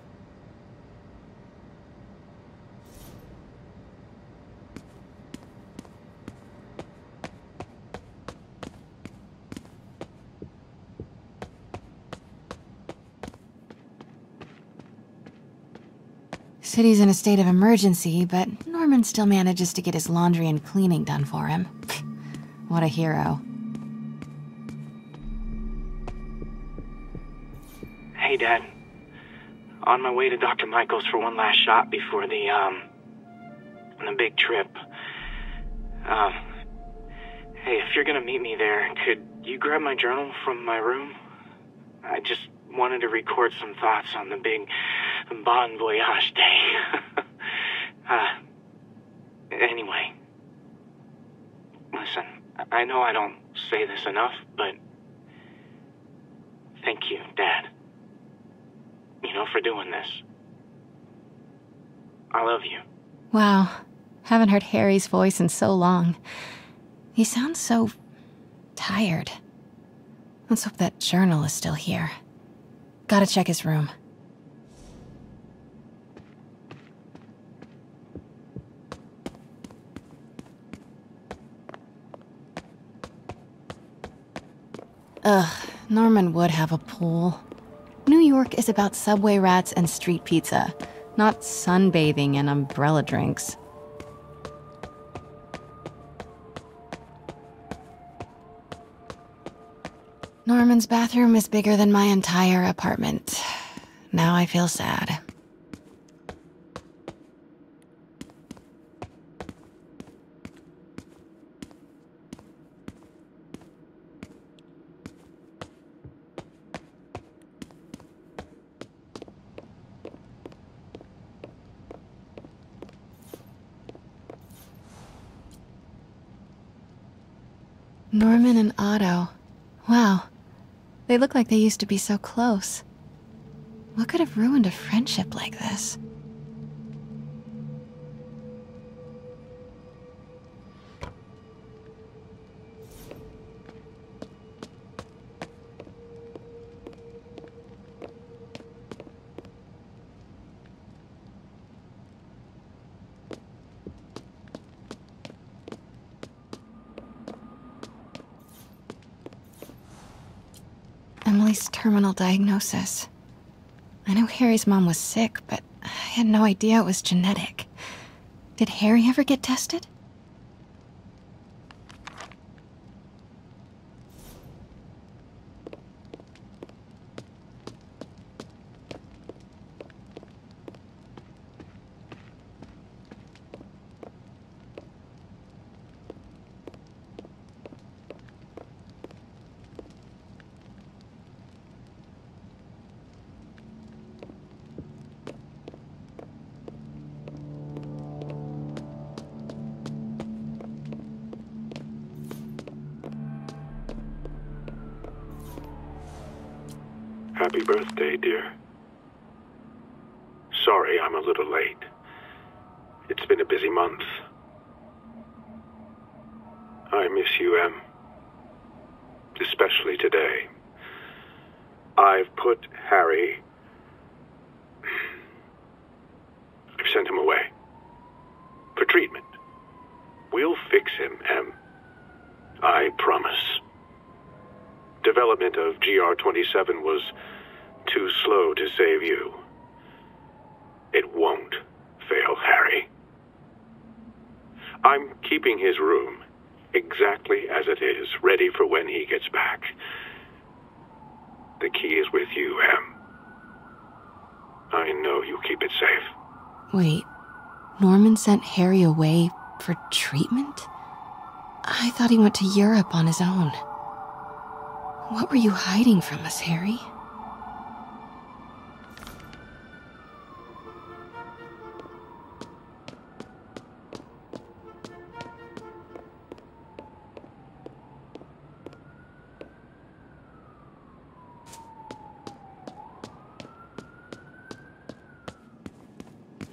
City's in a state of emergency, but Norman still manages to get his laundry and cleaning done for him. what a hero. Hey, Dad. On my way to Dr. Michaels' for one last shot before the, um, the big trip. Um, hey, if you're gonna meet me there, could you grab my journal from my room? I just wanted to record some thoughts on the big Bon Voyage day. uh, anyway. Listen, I know I don't say this enough, but thank you, Dad. You know, for doing this. I love you. Wow. Haven't heard Harry's voice in so long. He sounds so tired. Let's hope that journal is still here. Gotta check his room. Ugh, Norman would have a pool. New York is about subway rats and street pizza, not sunbathing and umbrella drinks. Norman's bathroom is bigger than my entire apartment. Now I feel sad. Norman and Otto. Wow. They look like they used to be so close. What could have ruined a friendship like this? Terminal diagnosis. I know Harry's mom was sick, but I had no idea it was genetic. Did Harry ever get tested? GR-27 was too slow to save you. It won't fail Harry. I'm keeping his room exactly as it is, ready for when he gets back. The key is with you, Em. I know you keep it safe. Wait, Norman sent Harry away for treatment? I thought he went to Europe on his own. What were you hiding from us, Harry?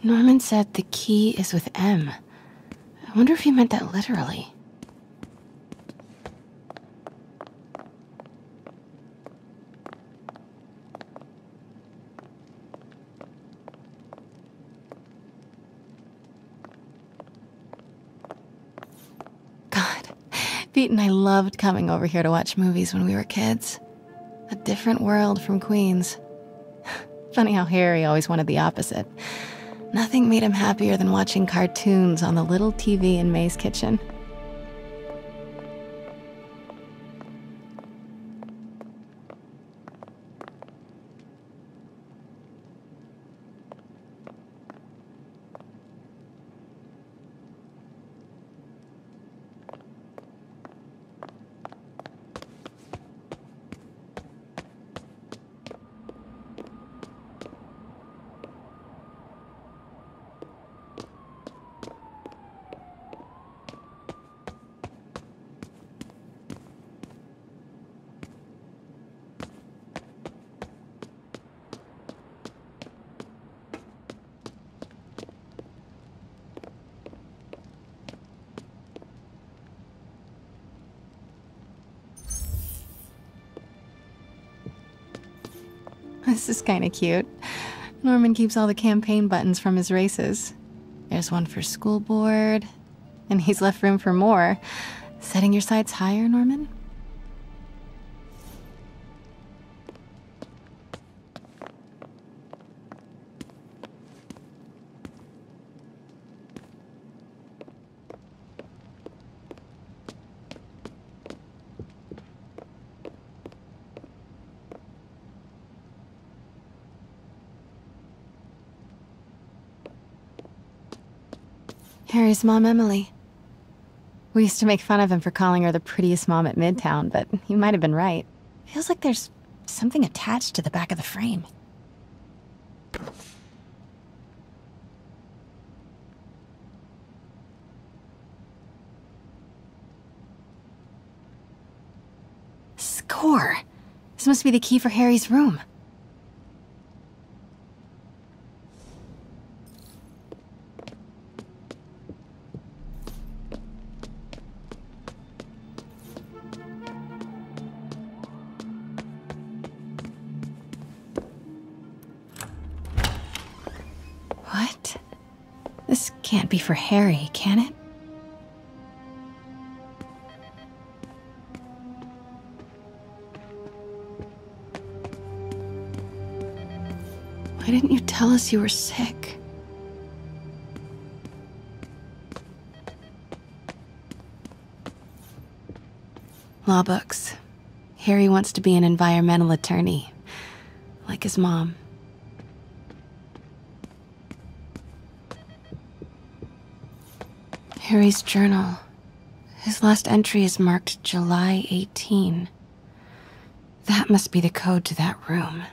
Norman said the key is with M. I wonder if he meant that literally. God, Pete and I loved coming over here to watch movies when we were kids. A different world from Queens. Funny how Harry always wanted the opposite. Nothing made him happier than watching cartoons on the little TV in May's kitchen. Kind of cute. Norman keeps all the campaign buttons from his races. There's one for school board, and he's left room for more. Setting your sights higher, Norman? Harry's mom, Emily. We used to make fun of him for calling her the prettiest mom at Midtown, but he might have been right. Feels like there's something attached to the back of the frame. Score! This must be the key for Harry's room. Be for Harry, can it? Why didn't you tell us you were sick? Law books. Harry wants to be an environmental attorney, like his mom. Harry's journal. His last entry is marked July 18. That must be the code to that room.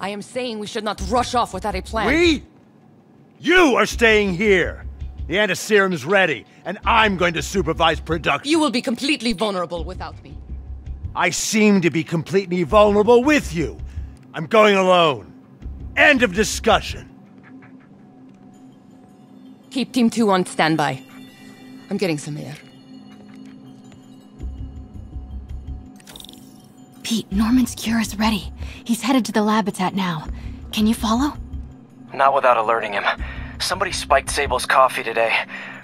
I am saying we should not rush off without a plan. We? You are staying here. The antiserum's ready, and I'm going to supervise production. You will be completely vulnerable without me. I seem to be completely vulnerable with you. I'm going alone. End of discussion. Keep Team 2 on standby. I'm getting some air. Pete, Norman's cure is ready. He's headed to the lab it's at now. Can you follow? Not without alerting him. Somebody spiked Sable's coffee today.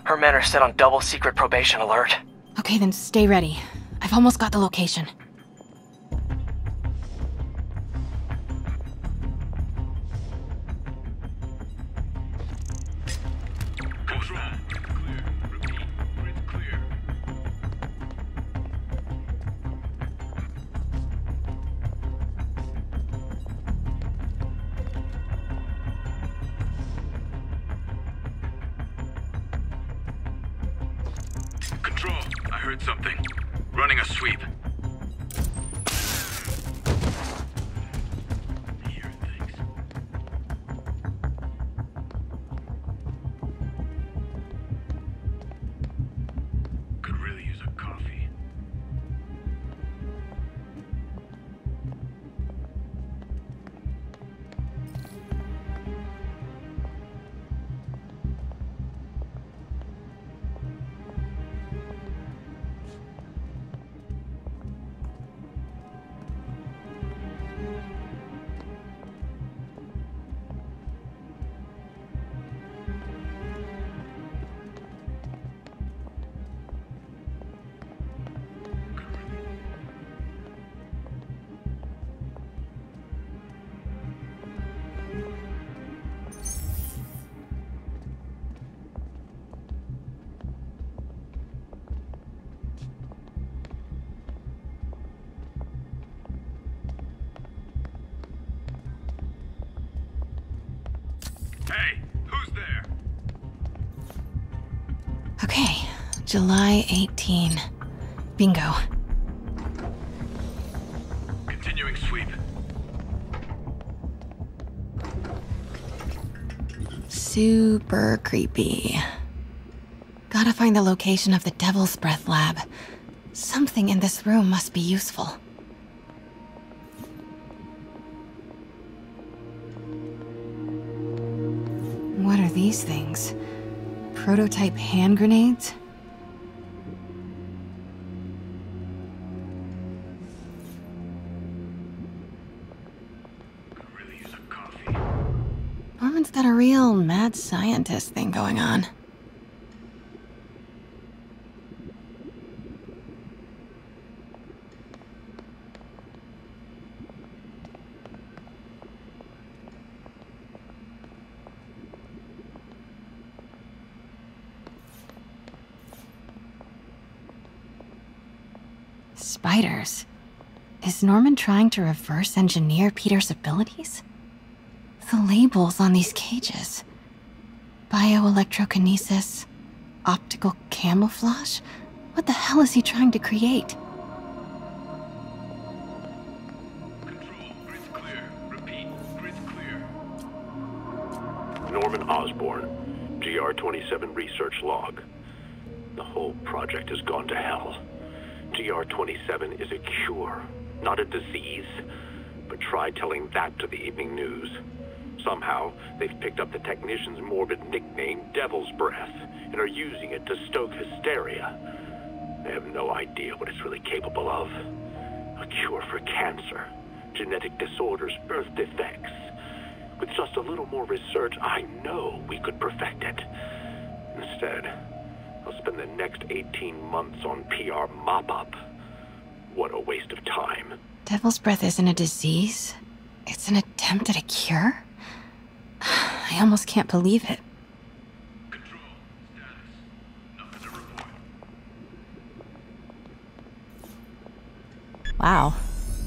Her men are set on double secret probation alert. Okay, then stay ready. I've almost got the location. July 18. Bingo. Continuing sweep. Super creepy. Gotta find the location of the Devil's Breath lab. Something in this room must be useful. What are these things? Prototype hand grenades? Scientist thing going on. Spiders. Is Norman trying to reverse engineer Peter's abilities? The labels on these cages bioelectrokinesis, optical camouflage? What the hell is he trying to create? Control, clear. Repeat, clear. Norman Osborn, GR-27 research log. The whole project has gone to hell. GR-27 is a cure, not a disease. But try telling that to the evening news. Somehow, they've picked up the technician's morbid nickname, Devil's Breath, and are using it to stoke hysteria. They have no idea what it's really capable of. A cure for cancer, genetic disorders, birth defects. With just a little more research, I know we could perfect it. Instead, I'll spend the next 18 months on PR mop-up. What a waste of time. Devil's Breath isn't a disease, it's an attempt at a cure? I almost can't believe it. Wow.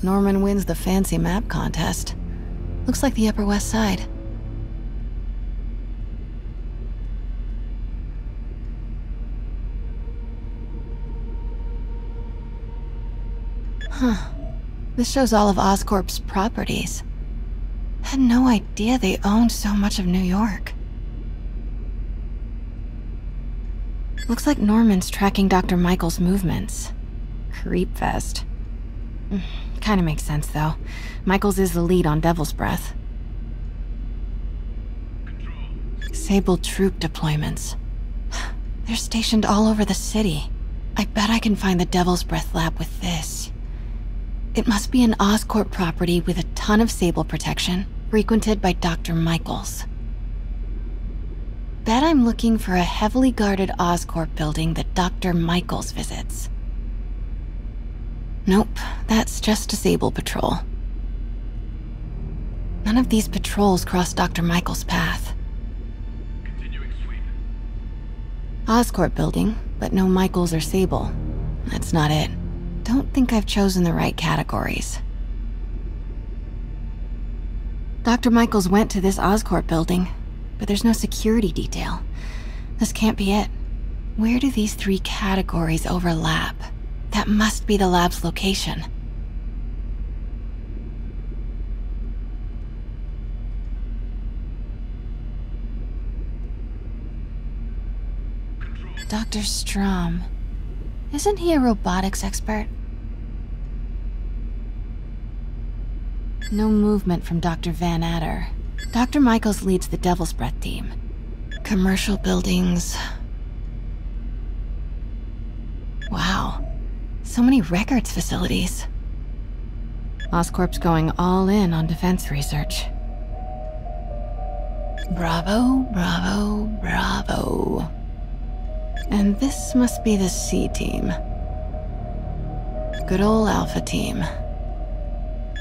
Norman wins the fancy map contest. Looks like the Upper West Side. Huh. This shows all of Oscorp's properties. Had no idea they owned so much of New York. Looks like Norman's tracking Dr. Michaels' movements. Creep fest. Mm, kinda makes sense, though. Michaels is the lead on Devil's Breath. Sable troop deployments. They're stationed all over the city. I bet I can find the Devil's Breath lab with this. It must be an Oscorp property with a ton of Sable protection, frequented by Dr. Michaels. Bet I'm looking for a heavily guarded Oscorp building that Dr. Michaels visits. Nope, that's just a Sable patrol. None of these patrols cross Dr. Michaels' path. Oscorp building, but no Michaels or Sable. That's not it. Don't think I've chosen the right categories. Dr. Michaels went to this Oscorp building, but there's no security detail. This can't be it. Where do these three categories overlap? That must be the lab's location. Dr. Strom. Isn't he a robotics expert? No movement from Dr. Van Adder. Dr. Michaels leads the Devil's Breath team. Commercial buildings. Wow. So many records facilities. Oscorp's going all in on defense research. Bravo, bravo, bravo. And this must be the C team. Good old Alpha team.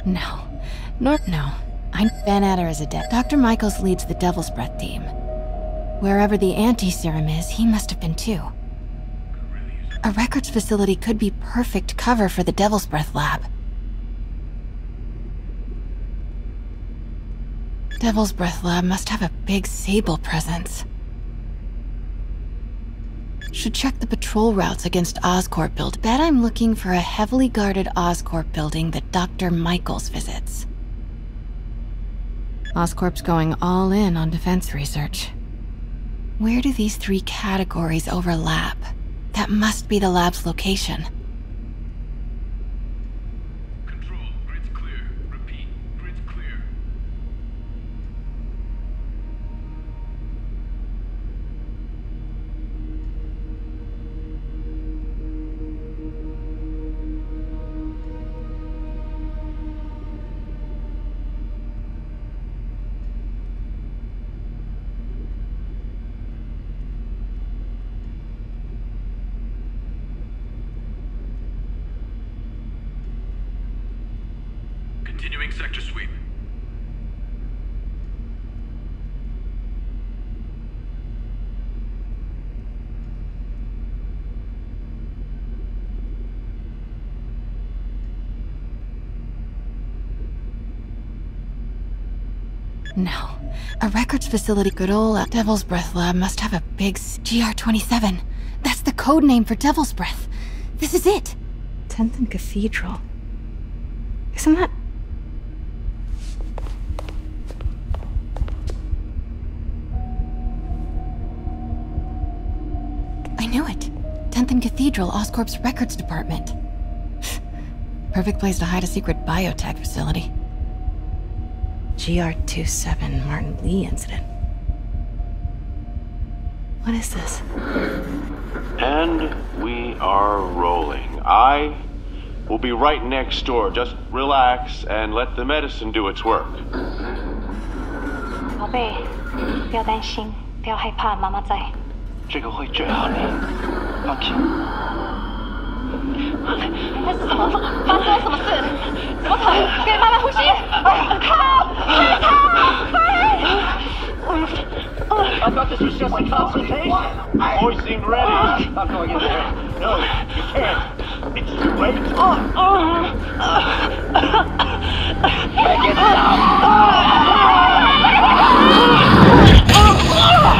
No. Nor no. I'm Van Adder is a dead. Dr. Michaels leads the Devil's Breath team. Wherever the anti-serum is, he must have been too. A records facility could be perfect cover for the Devil's Breath lab. Devil's Breath lab must have a big Sable presence. Should check the patrol routes against Oscorp build. Bet I'm looking for a heavily guarded Oscorp building that Dr. Michaels visits. Oscorp's going all in on defense research. Where do these three categories overlap? That must be the lab's location. Facility good old Devil's Breath lab must have a big s- GR27. That's the code name for Devil's Breath. This is it. 10th and Cathedral. Isn't that... I knew it. 10th and Cathedral, Oscorp's records department. Perfect place to hide a secret biotech facility. GR27 Martin Li incident. What is this? And we are rolling. I will be right next door. Just relax and let the medicine do its work. 宝贝，不要担心，不要害怕，妈妈在。这个会治好你，放心。这是什么？发生了什么事？怎么可能？给妈妈呼吸！靠！开开！ I thought this was just a consultation. Boy seemed ready. I'm going in there. No, you can't. It's too late. Make it What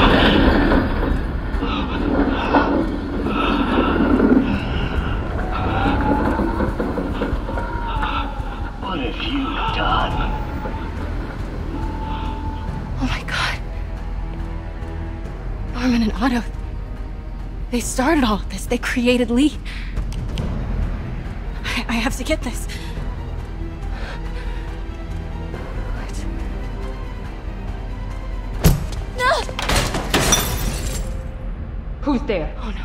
Norman and Otto. They started all of this. They created Li. I, I have to get this. No! Who's there? Oh no.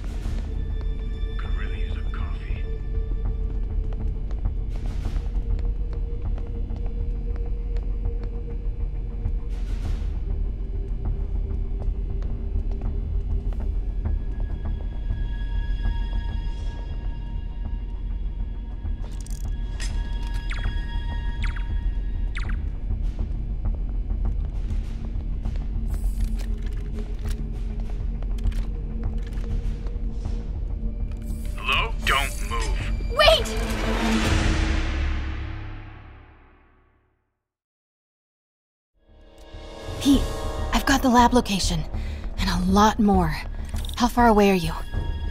Got the lab location. And a lot more. How far away are you?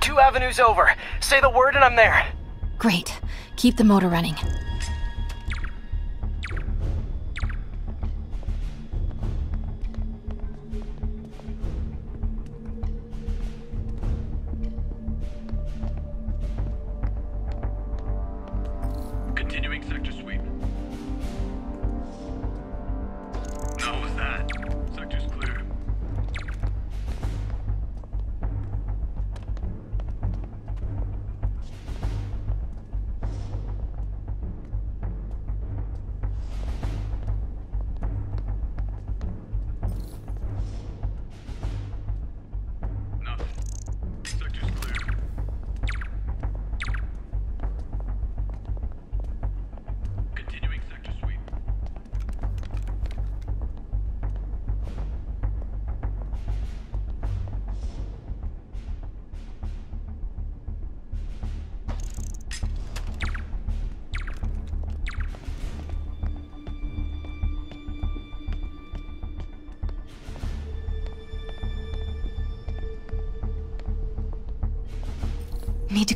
Two avenues over. Say the word and I'm there. Great. Keep the motor running.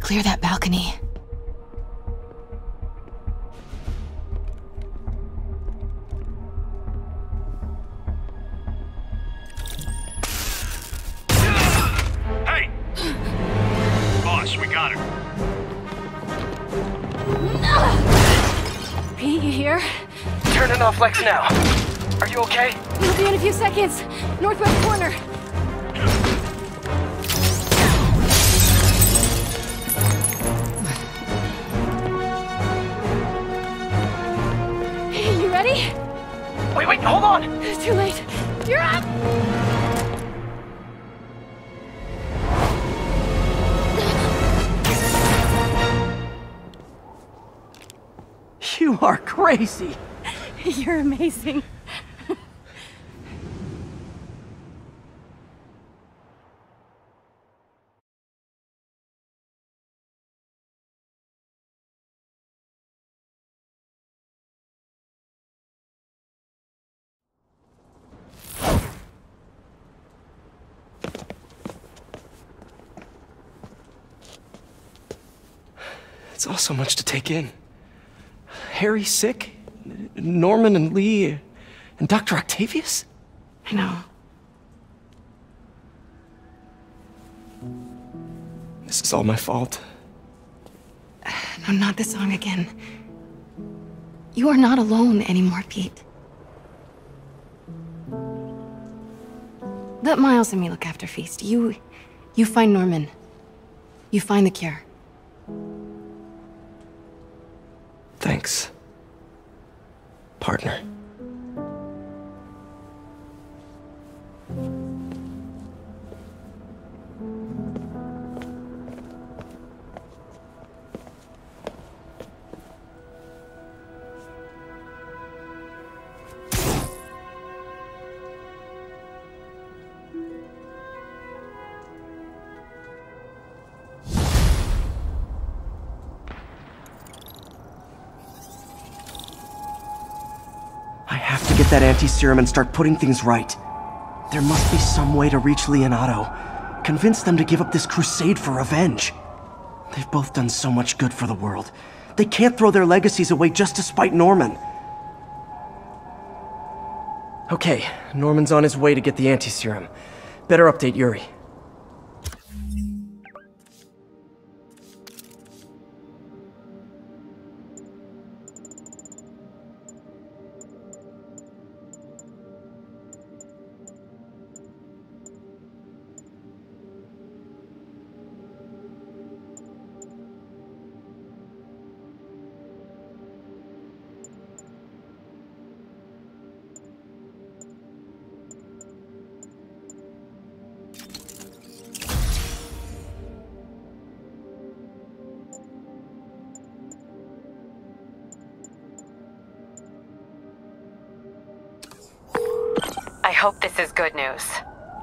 Clear that balcony. So much to take in. Harry sick? Norman and Li? And Dr. Octavius? I know. This is all my fault. No, not the song again. You are not alone anymore, Pete. Let Miles and me look after Feast. You... you find Norman. You find the cure. Thanks, partner. Anti-serum and start putting things right. There must be some way to reach Li and Otto. Convince them to give up this crusade for revenge. They've both done so much good for the world. They can't throw their legacies away just to spite Norman. Okay, Norman's on his way to get the anti-serum. Better update Yuri.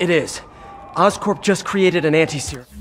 It is. Oscorp just created an anti-serum.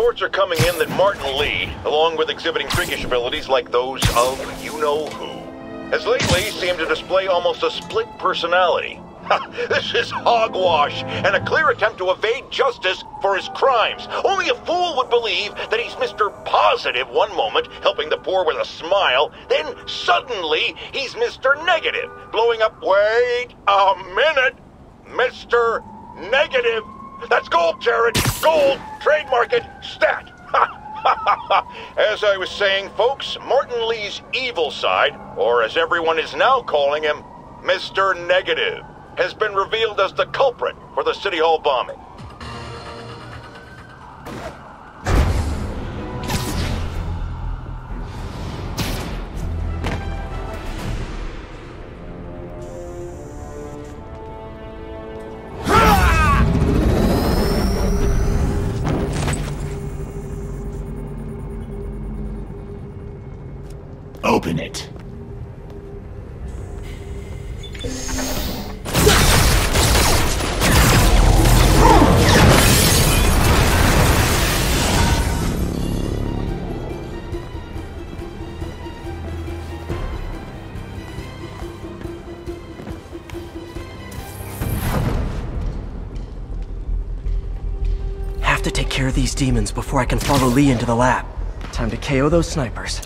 Reports are coming in that Martin Li, along with exhibiting freakish abilities like those of you-know-who, has lately seemed to display almost a split personality. this is hogwash and a clear attempt to evade justice for his crimes. Only a fool would believe that he's Mr. Positive one moment, helping the poor with a smile, then suddenly he's Mr. Negative, blowing up. Wait a minute! Mr. Negative! That's gold, Jared! Gold! Trademark it! Stat! As I was saying, folks, Martin Li's evil side, or as everyone is now calling him, Mr. Negative, has been revealed as the culprit for the City Hall bombing. Demons before I can follow Li into the lab. Time to KO those snipers.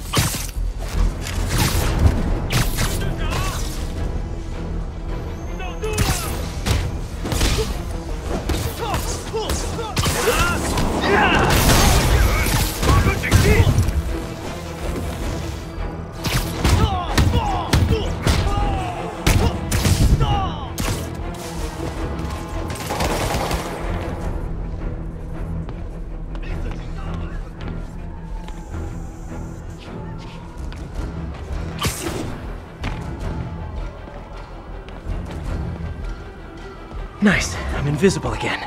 I'm again.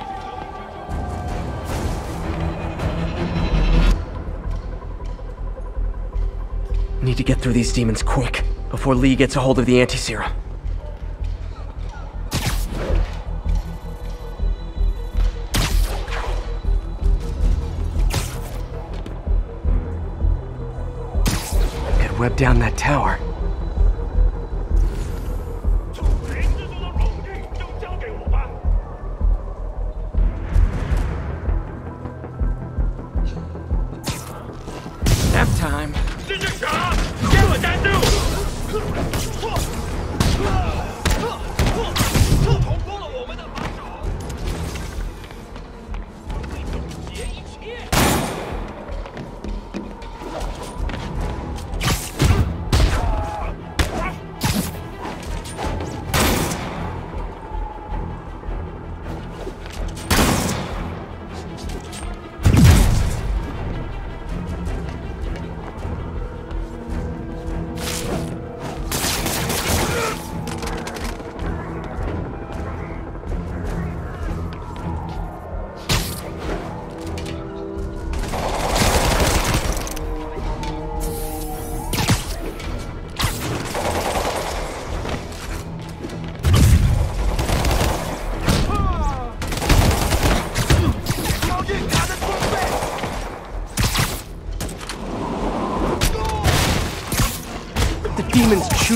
Need to get through these demons quick, before Li gets a hold of the anti-serum. Could web down that tower.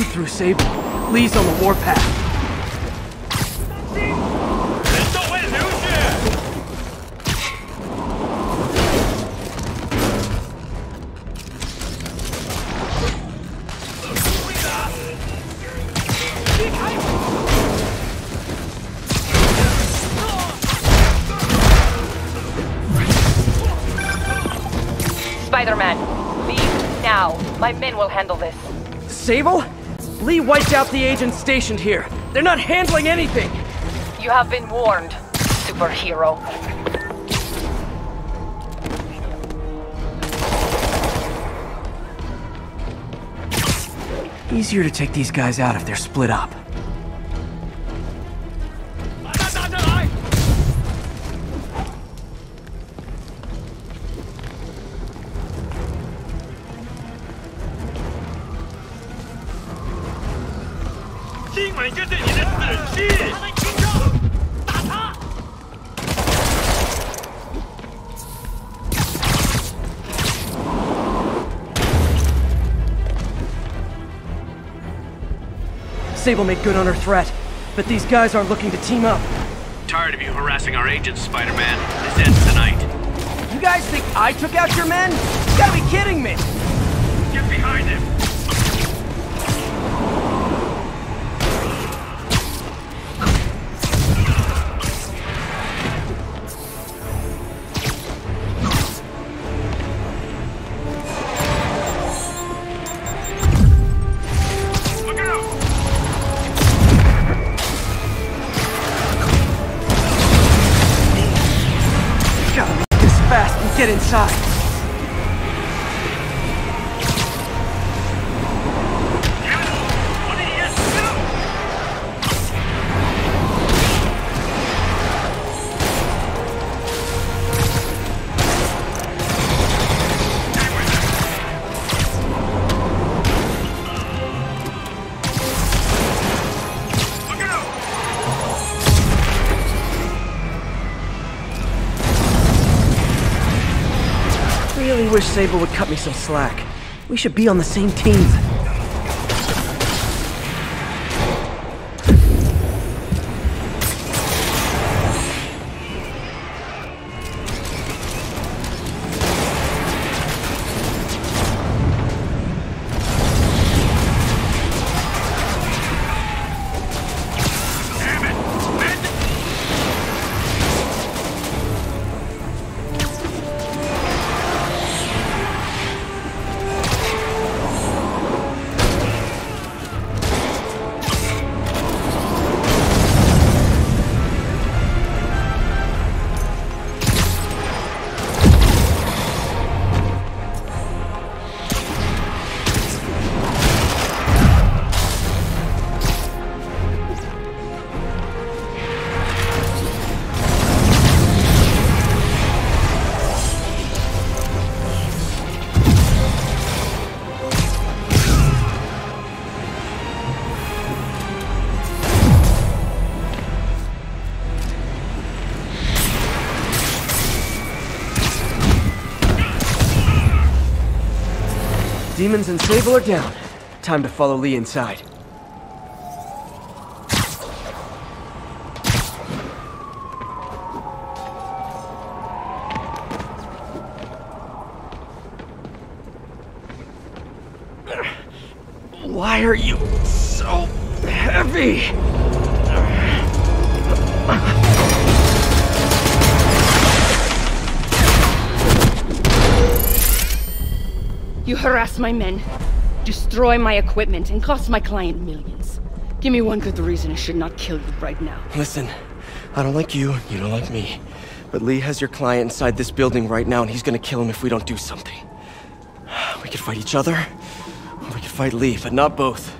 Through Sable. Li's on the warpath. Spider-Man, leave now. My men will handle this. Sable? Out the agents stationed here. They're not handling anything. You have been warned, superhero. Easier to take these guys out if they're split up. Sable made good on her threat, but these guys aren't looking to team up. Tired of you harassing our agents, Spider-Man. This ends tonight. You guys think I took out your men? You gotta be kidding me! Get behind him! Wish Sable would cut me some slack. We should be on the same team. Demons and Sable are down. Time to follow Li inside. Why are you so heavy? Harass my men, destroy my equipment, and cost my client millions. Give me one good reason I should not kill you right now. Listen, I don't like you, you don't like me. But Li has your client inside this building right now, and he's gonna kill him if we don't do something. We could fight each other, or we could fight Li, but not both.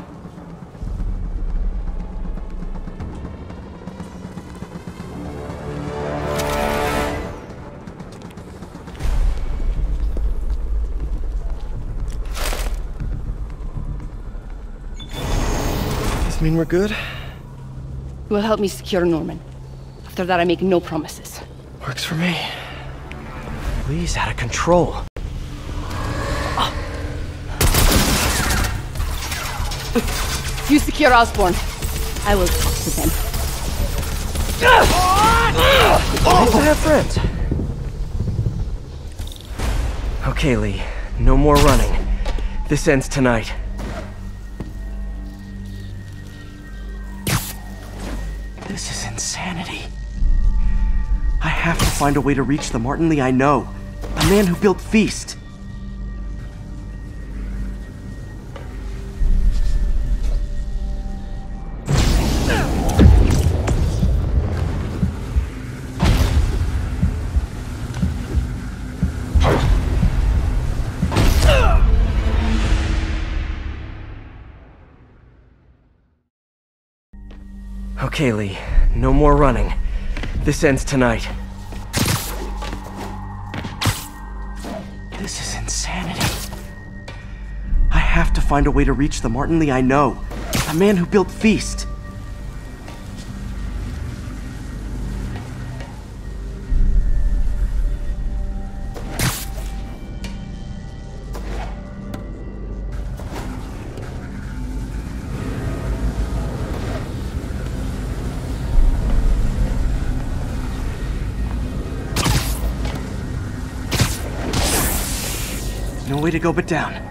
Mean we're good? You will help me secure Norman. After that, I make no promises. Works for me. Li's out of control. Ah. You secure Osborn. I will talk to them. Nice to have friends. Okay, Li. No more running. This ends tonight. Find a way to reach the Martin Li I know. a man who built Feast. Okay, Li. No more running. This ends tonight. This is insanity. I have to find a way to reach the Martin Li I know. The man who built Feast. Way to go but down.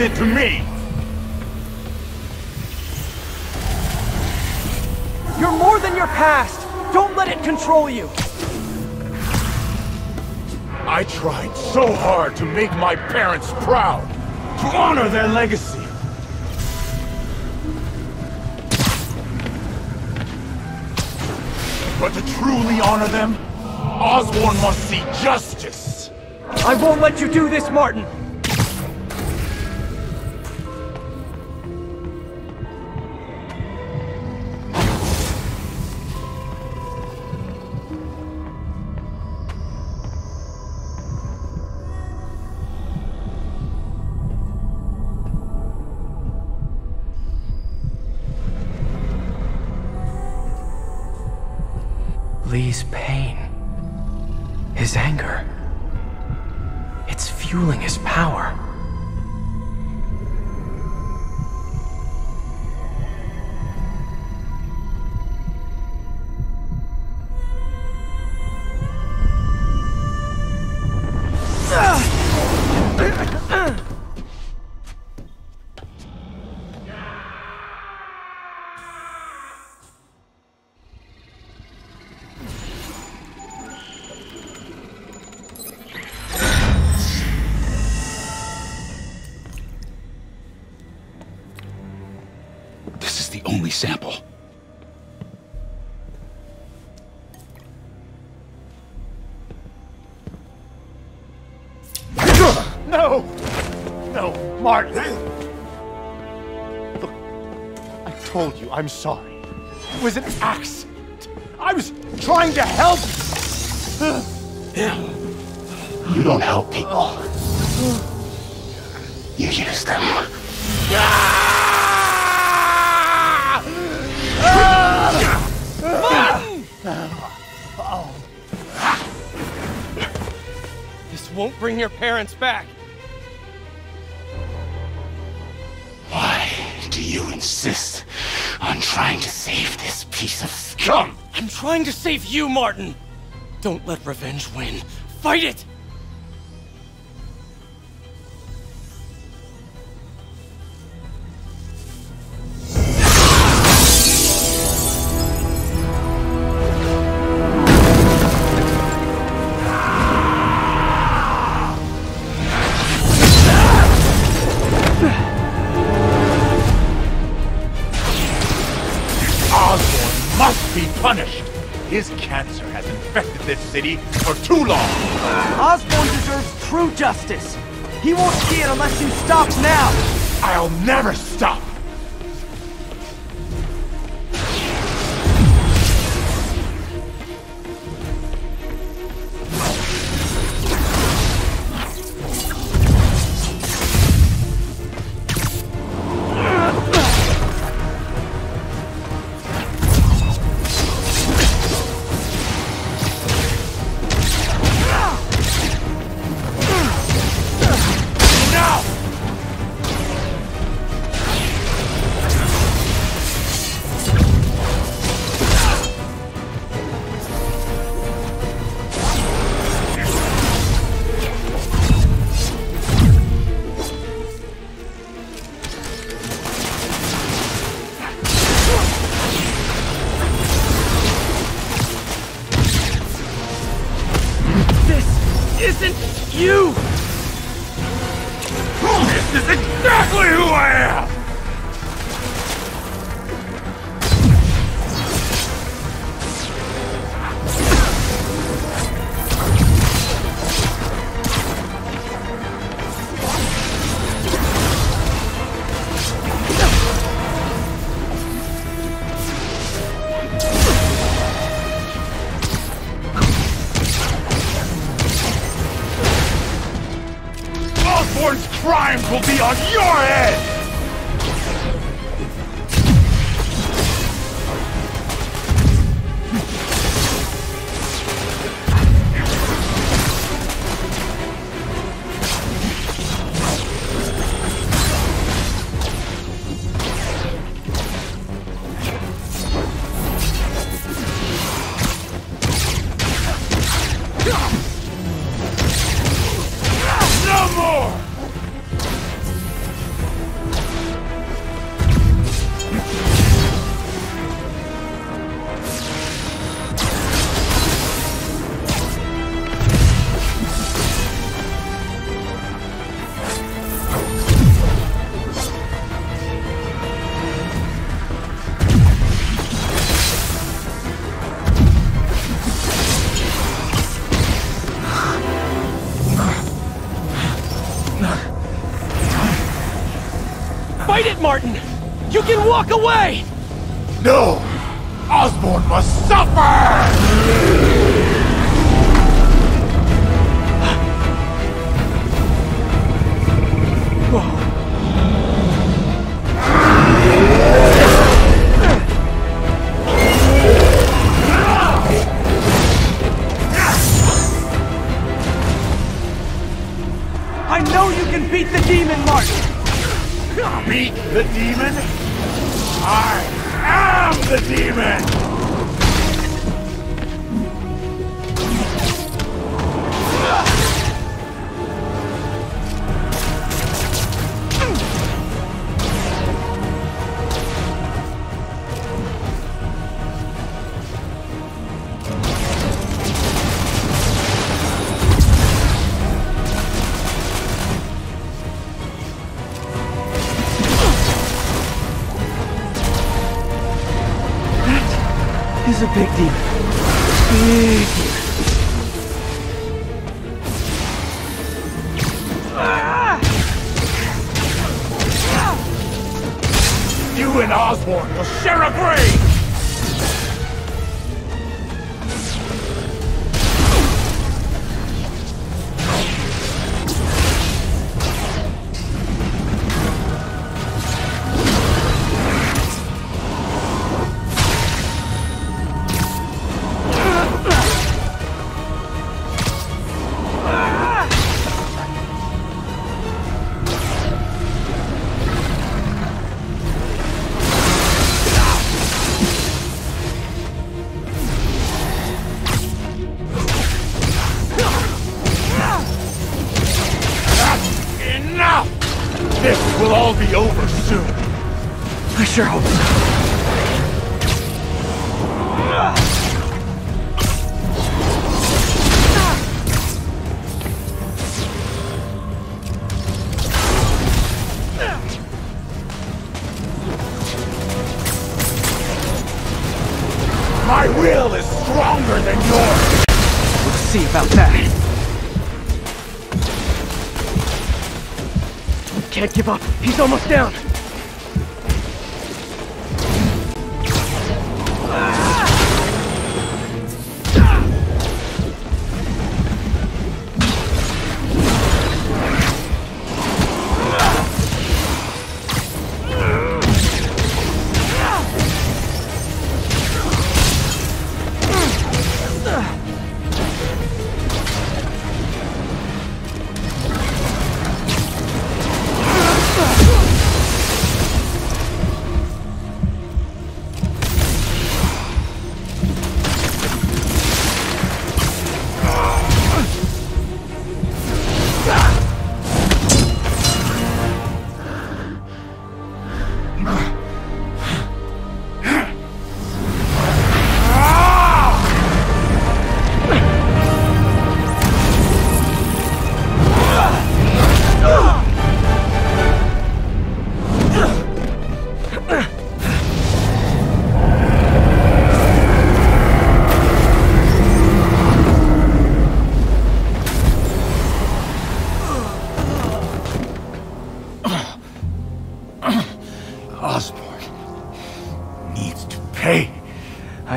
Did to me. You're more than your past. Don't let it control you. I tried so hard to make my parents proud, to honor their legacy. But to truly honor them, Osborn must see justice. I won't let you do this, Martin. I'm sorry. Save you, Martin. Don't let revenge win. Fight it! City for too long. Osborn deserves true justice. He won't see it unless you stop now. I'll never stop. Martin! You can walk away! No! Osborn must suffer!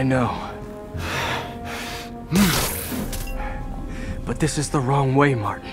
I know. But this is the wrong way, Martin.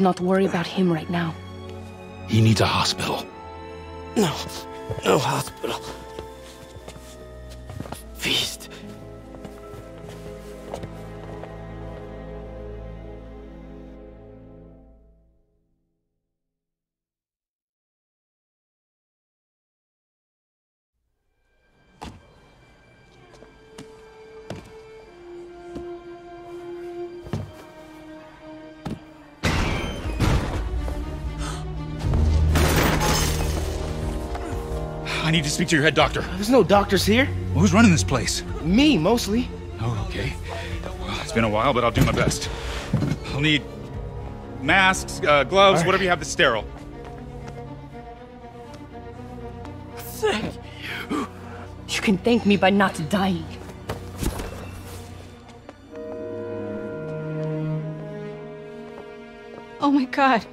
Would not worry about him right now. He needs a hospital. No. No hospital. Need to speak to your head doctor. There's no doctors here. Who's running this place? Me, mostly. Oh, okay. Well, it's been a while, but I'll do my best. I'll need masks, uh, gloves, All right. whatever you have that's sterile. Thank you. You can thank me by not dying. Oh my god.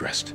Rest.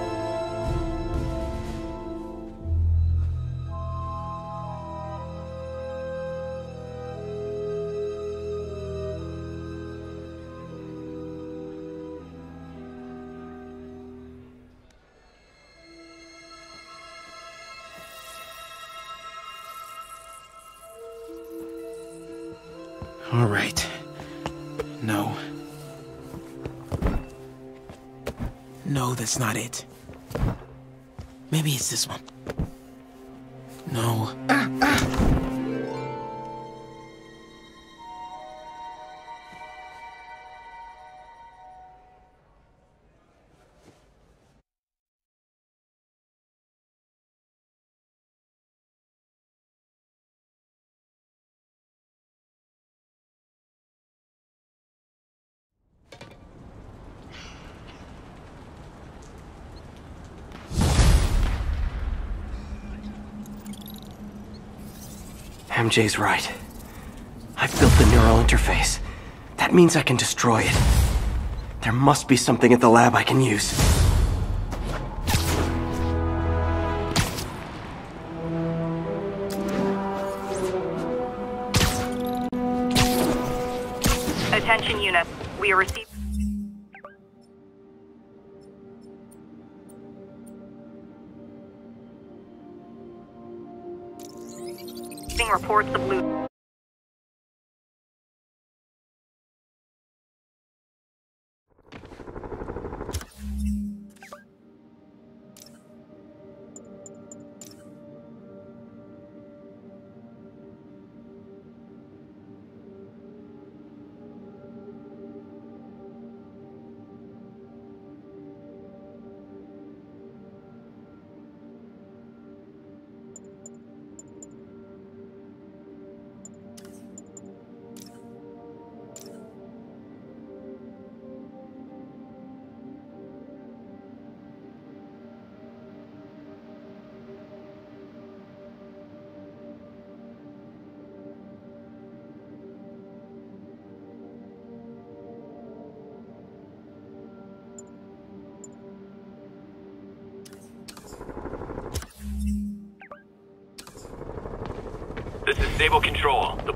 That's not it. Maybe it's this one. No. MJ's right. I've built the neural interface. That means I can destroy it. There must be something at the lab I can use. Attention unit. We are receiving reports of loot.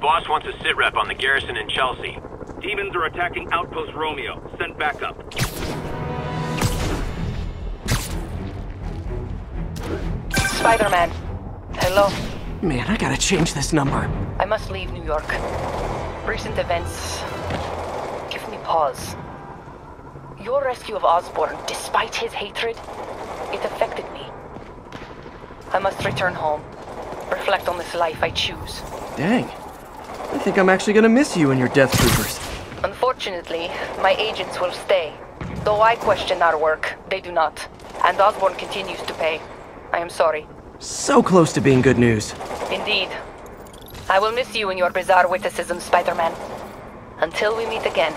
Boss wants a sit rep on the garrison in Chelsea. Demons are attacking Outpost Romeo. Send backup. Spider-Man. Hello. Man, I gotta change this number. I must leave New York. Recent events give me pause. Your rescue of Osborn, despite his hatred, it affected me. I must return home. Reflect on this life I choose. Dang. I think I'm actually gonna miss you and your death troopers. Unfortunately, my agents will stay. Though I question our work, they do not. And Osborn continues to pay. I am sorry. So close to being good news. Indeed. I will miss you and your bizarre witticism, Spider-Man. Until we meet again.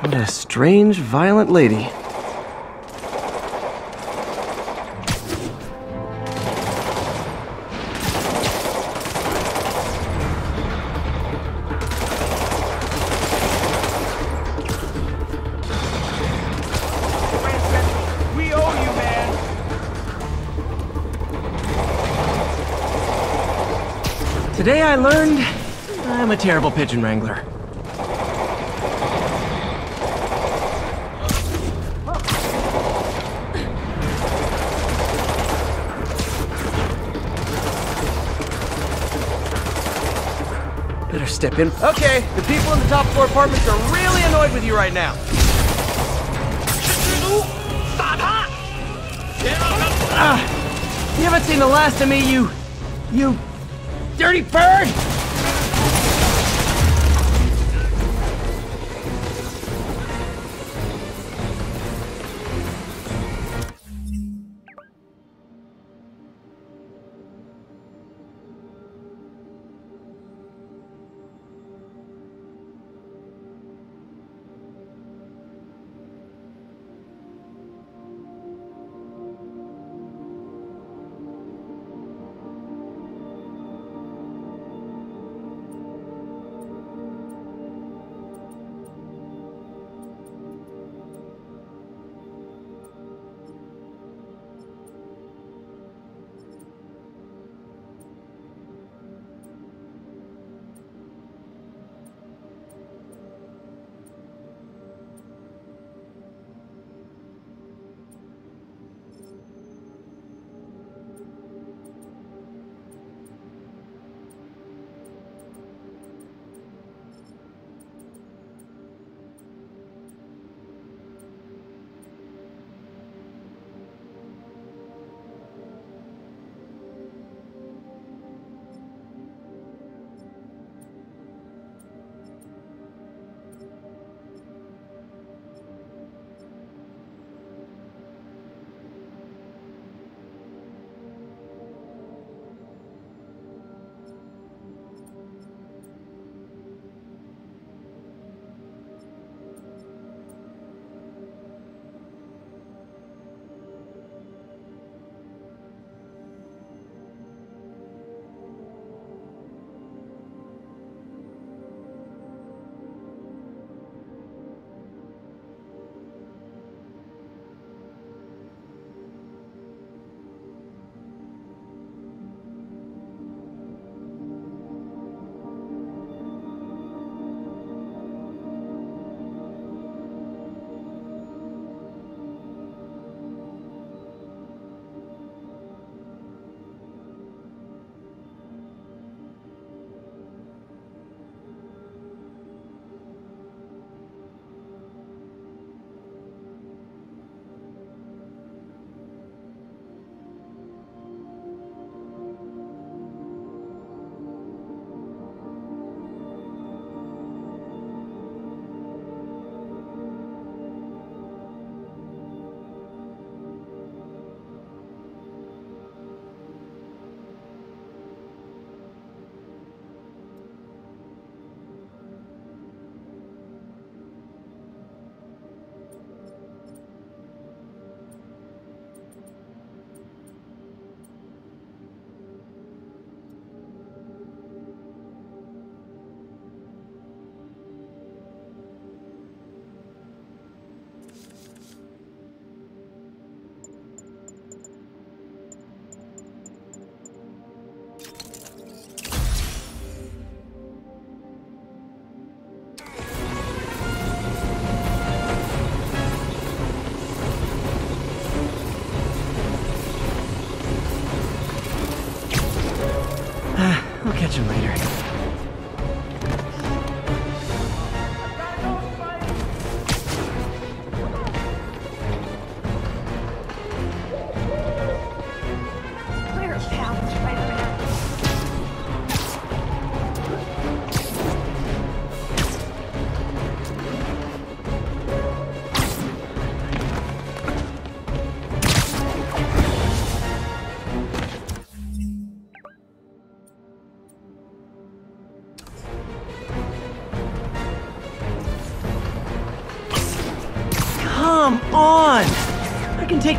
What a strange, violent lady. I learned I'm a terrible pigeon wrangler. Better step in. Okay, the people in the top floor apartments are really annoyed with you right now. Ah, you haven't seen the last of me, you... you... dirty bird!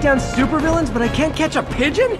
Down supervillains, but I can't catch a pigeon?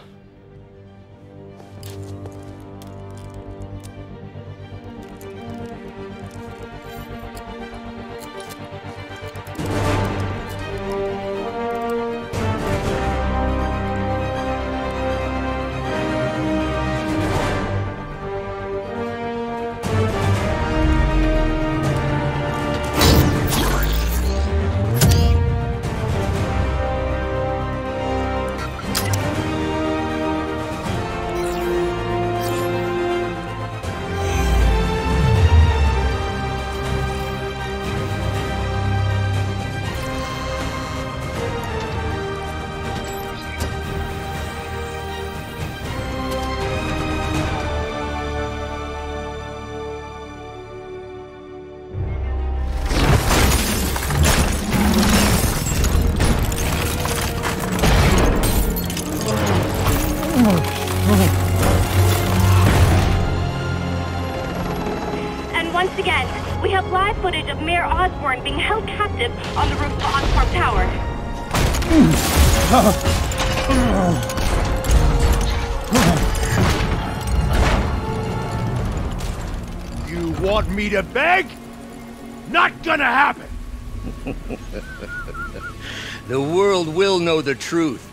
Truth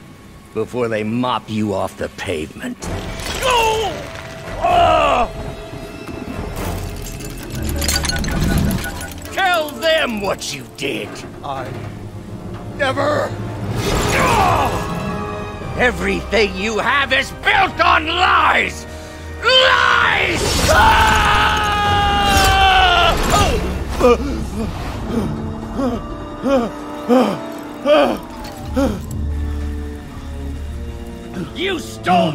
before they mop you off the pavement. Go! Ah! Tell them what you did. I never. Everything you have is built on lies! Lies! Ah!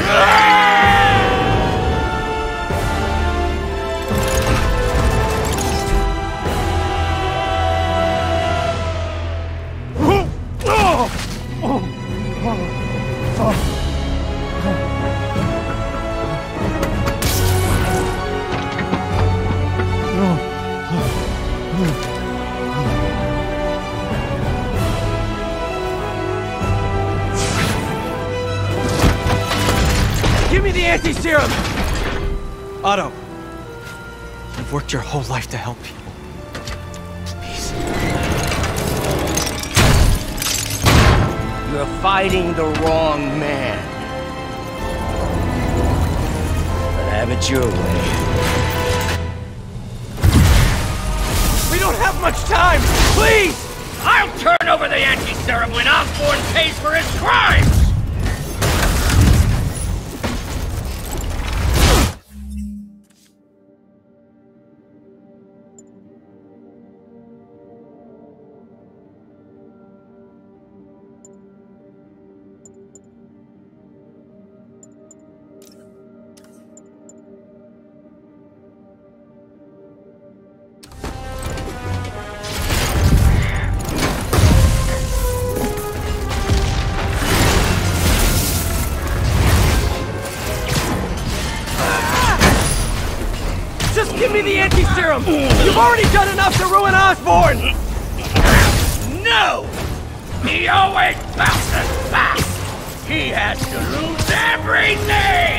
Whole life to help people. Please. You're fighting the wrong man. But have it your way. We don't have much time! Please! I'll turn over the anti-serum when Osborn pays for his crimes! him! You've already done enough to ruin Osborn! No! He always bounces back! He has to lose every!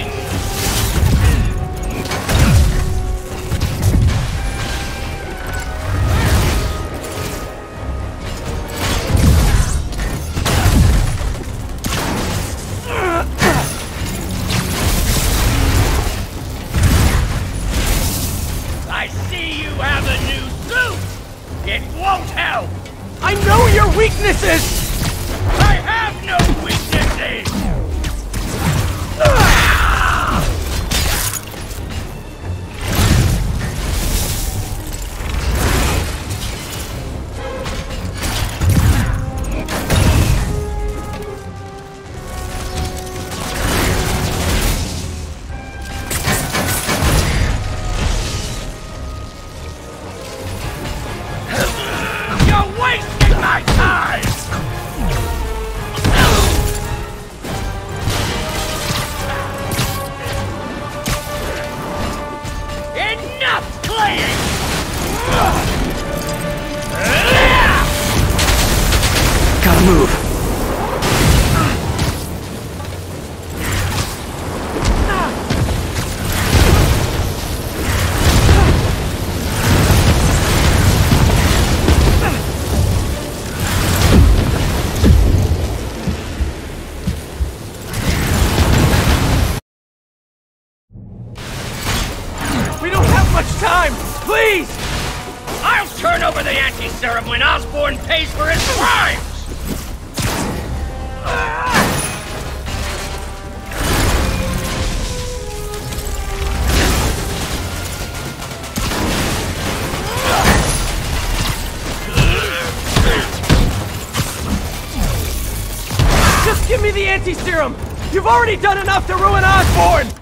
already done enough to ruin Osborn!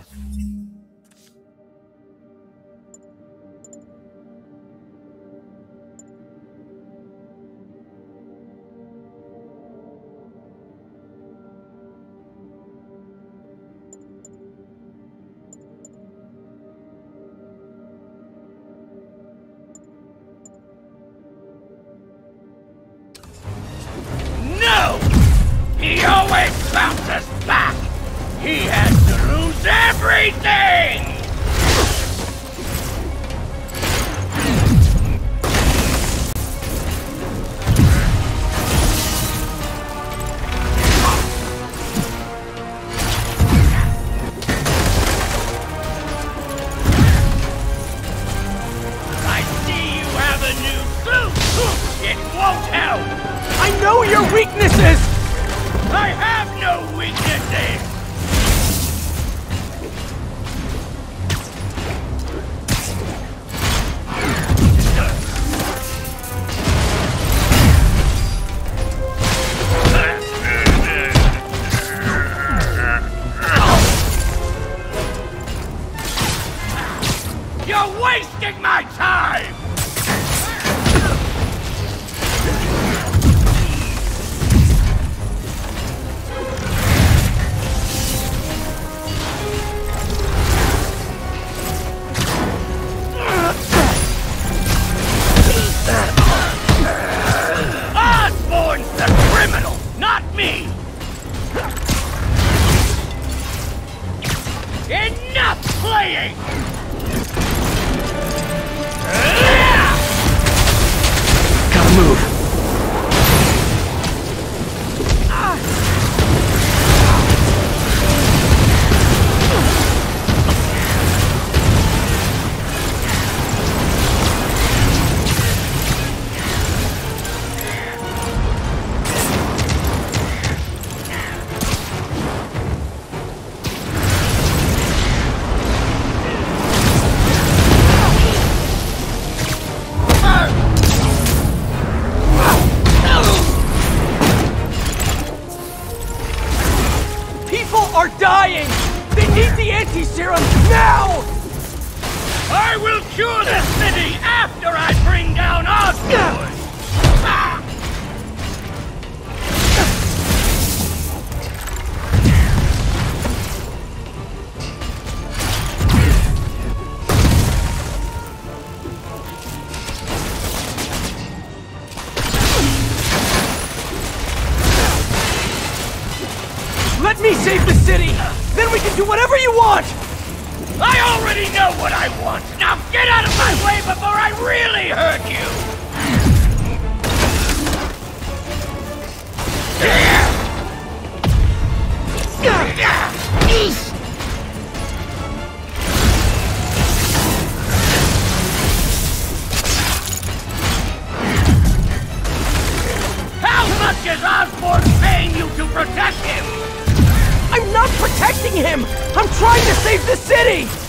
him! I'm trying to save the city!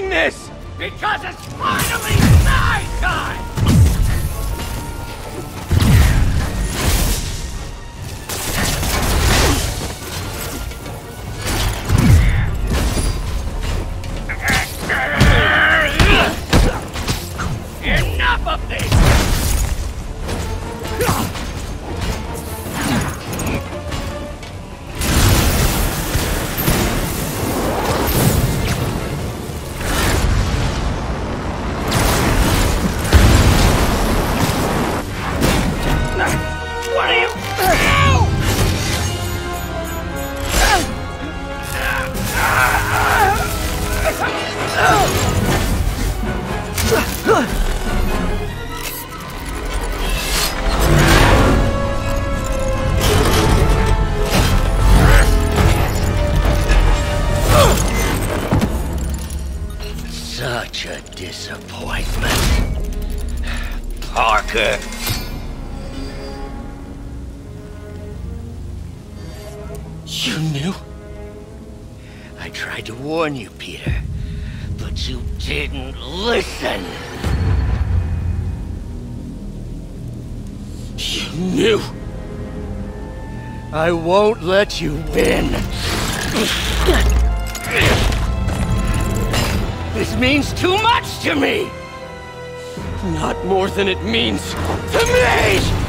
doing this? you win. This means too much to me! Not more than it means to me!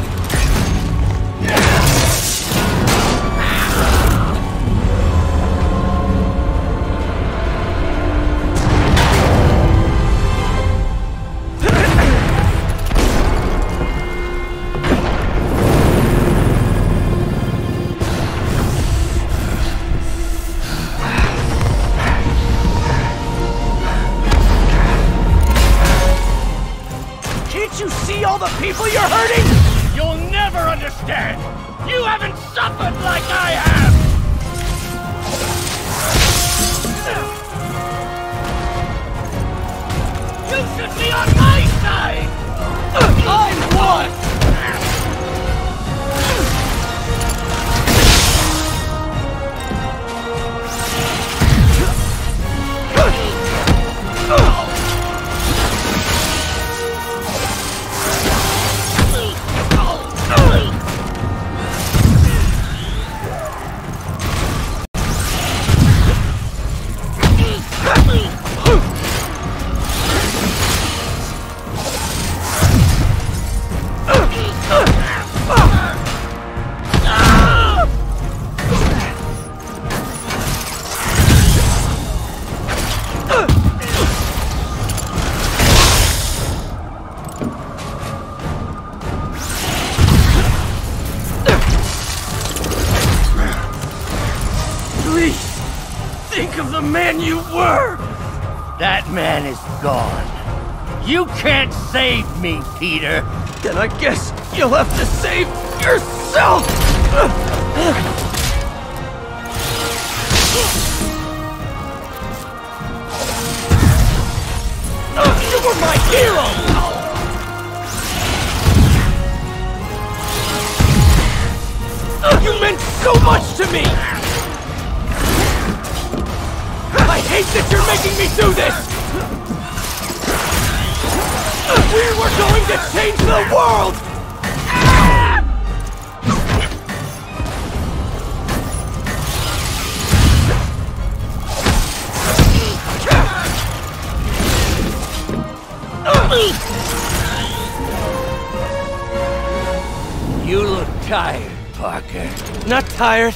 Then I guess you'll have to save yourself! Oh, you were my hero! Oh, you meant so much to me! I hate that you're making me do this! We were going to change the world! You look tired, Parker. Not tired.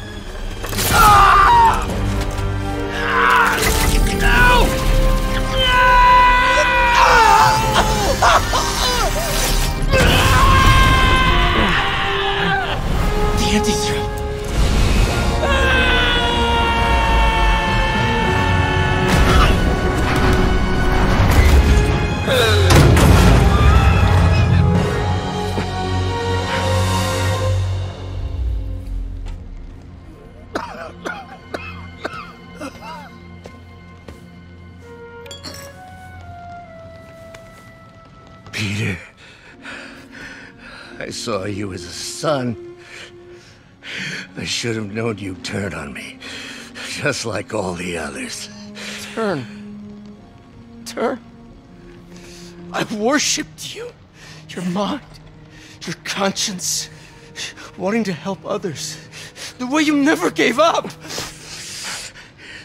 Son. I should have known you'd turn on me, just like all the others. Turn. Turn. I worshipped you. Your mind, your conscience, wanting to help others. The way you never gave up.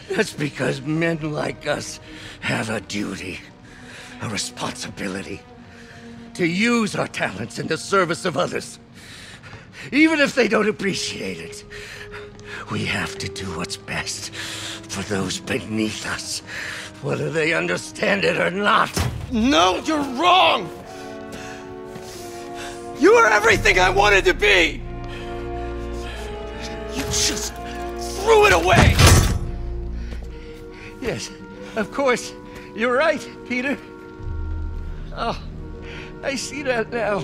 That's because men like us have a duty, a responsibility, to use our talents in the service of others. Even if they don't appreciate it, we have to do what's best for those beneath us, whether they understand it or not. No, you're wrong! You are everything I wanted to be! You just threw it away! Yes, of course. You're right, Peter. Oh, I see that now.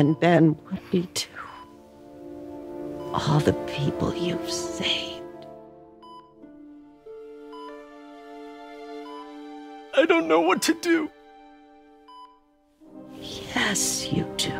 And Ben would be too. All the people you've saved. I don't know what to do. Yes, you do.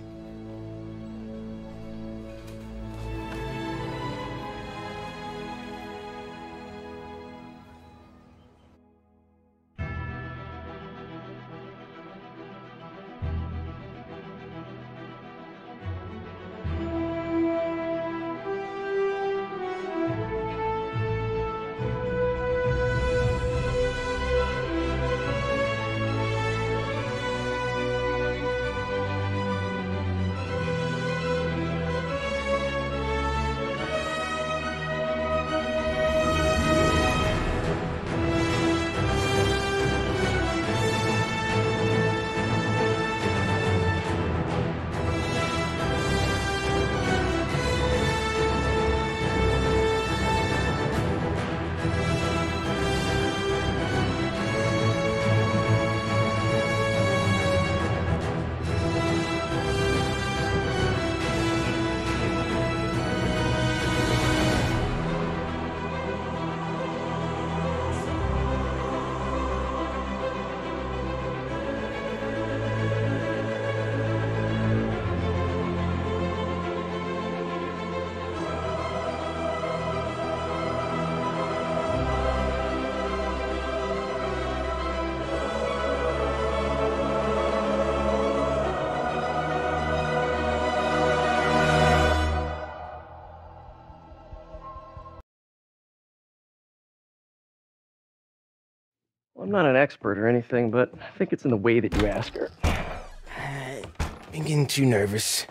I'm not an expert or anything, but I think it's in the way that you ask her. I'm getting too nervous.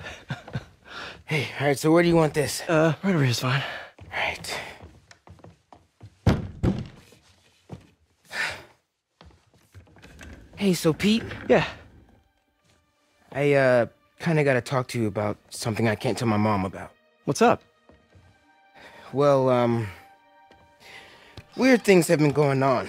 hey, all right, so where do you want this? Uh, right over here's fine. Right. Hey, so Pete? Yeah. I, uh, kinda gotta talk to you about something I can't tell my mom about. What's up? Well, um, weird things have been going on.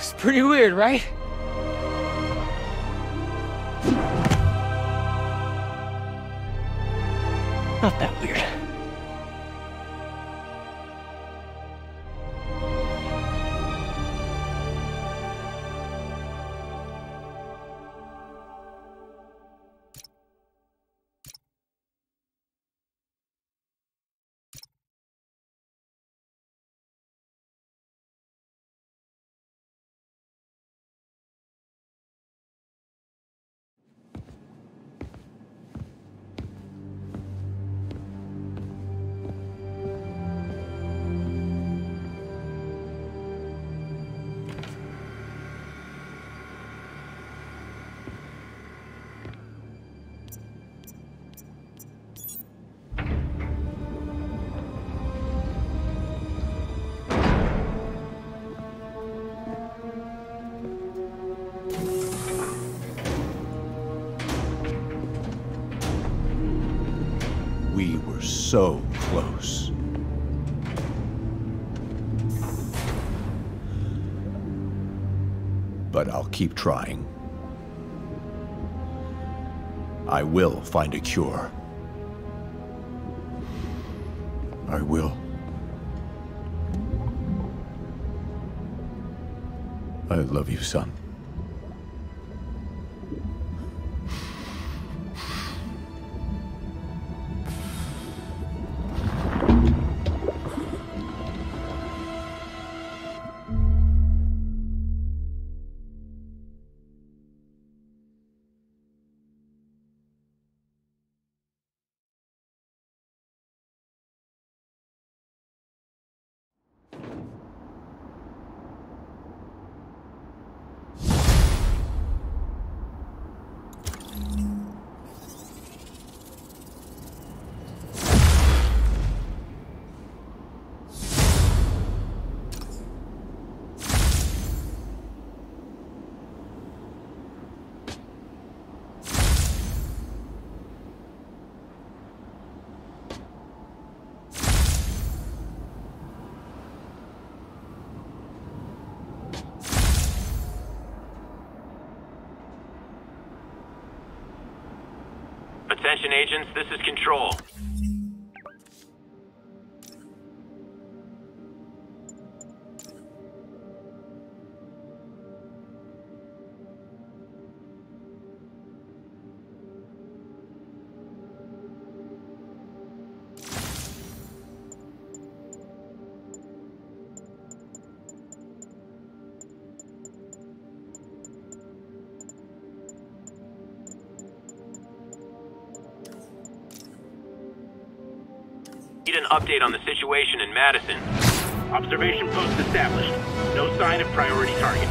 It's pretty weird, right? Keep trying. I will find a cure. I will. I love you, son. Madison. Observation post established. No sign of priority target.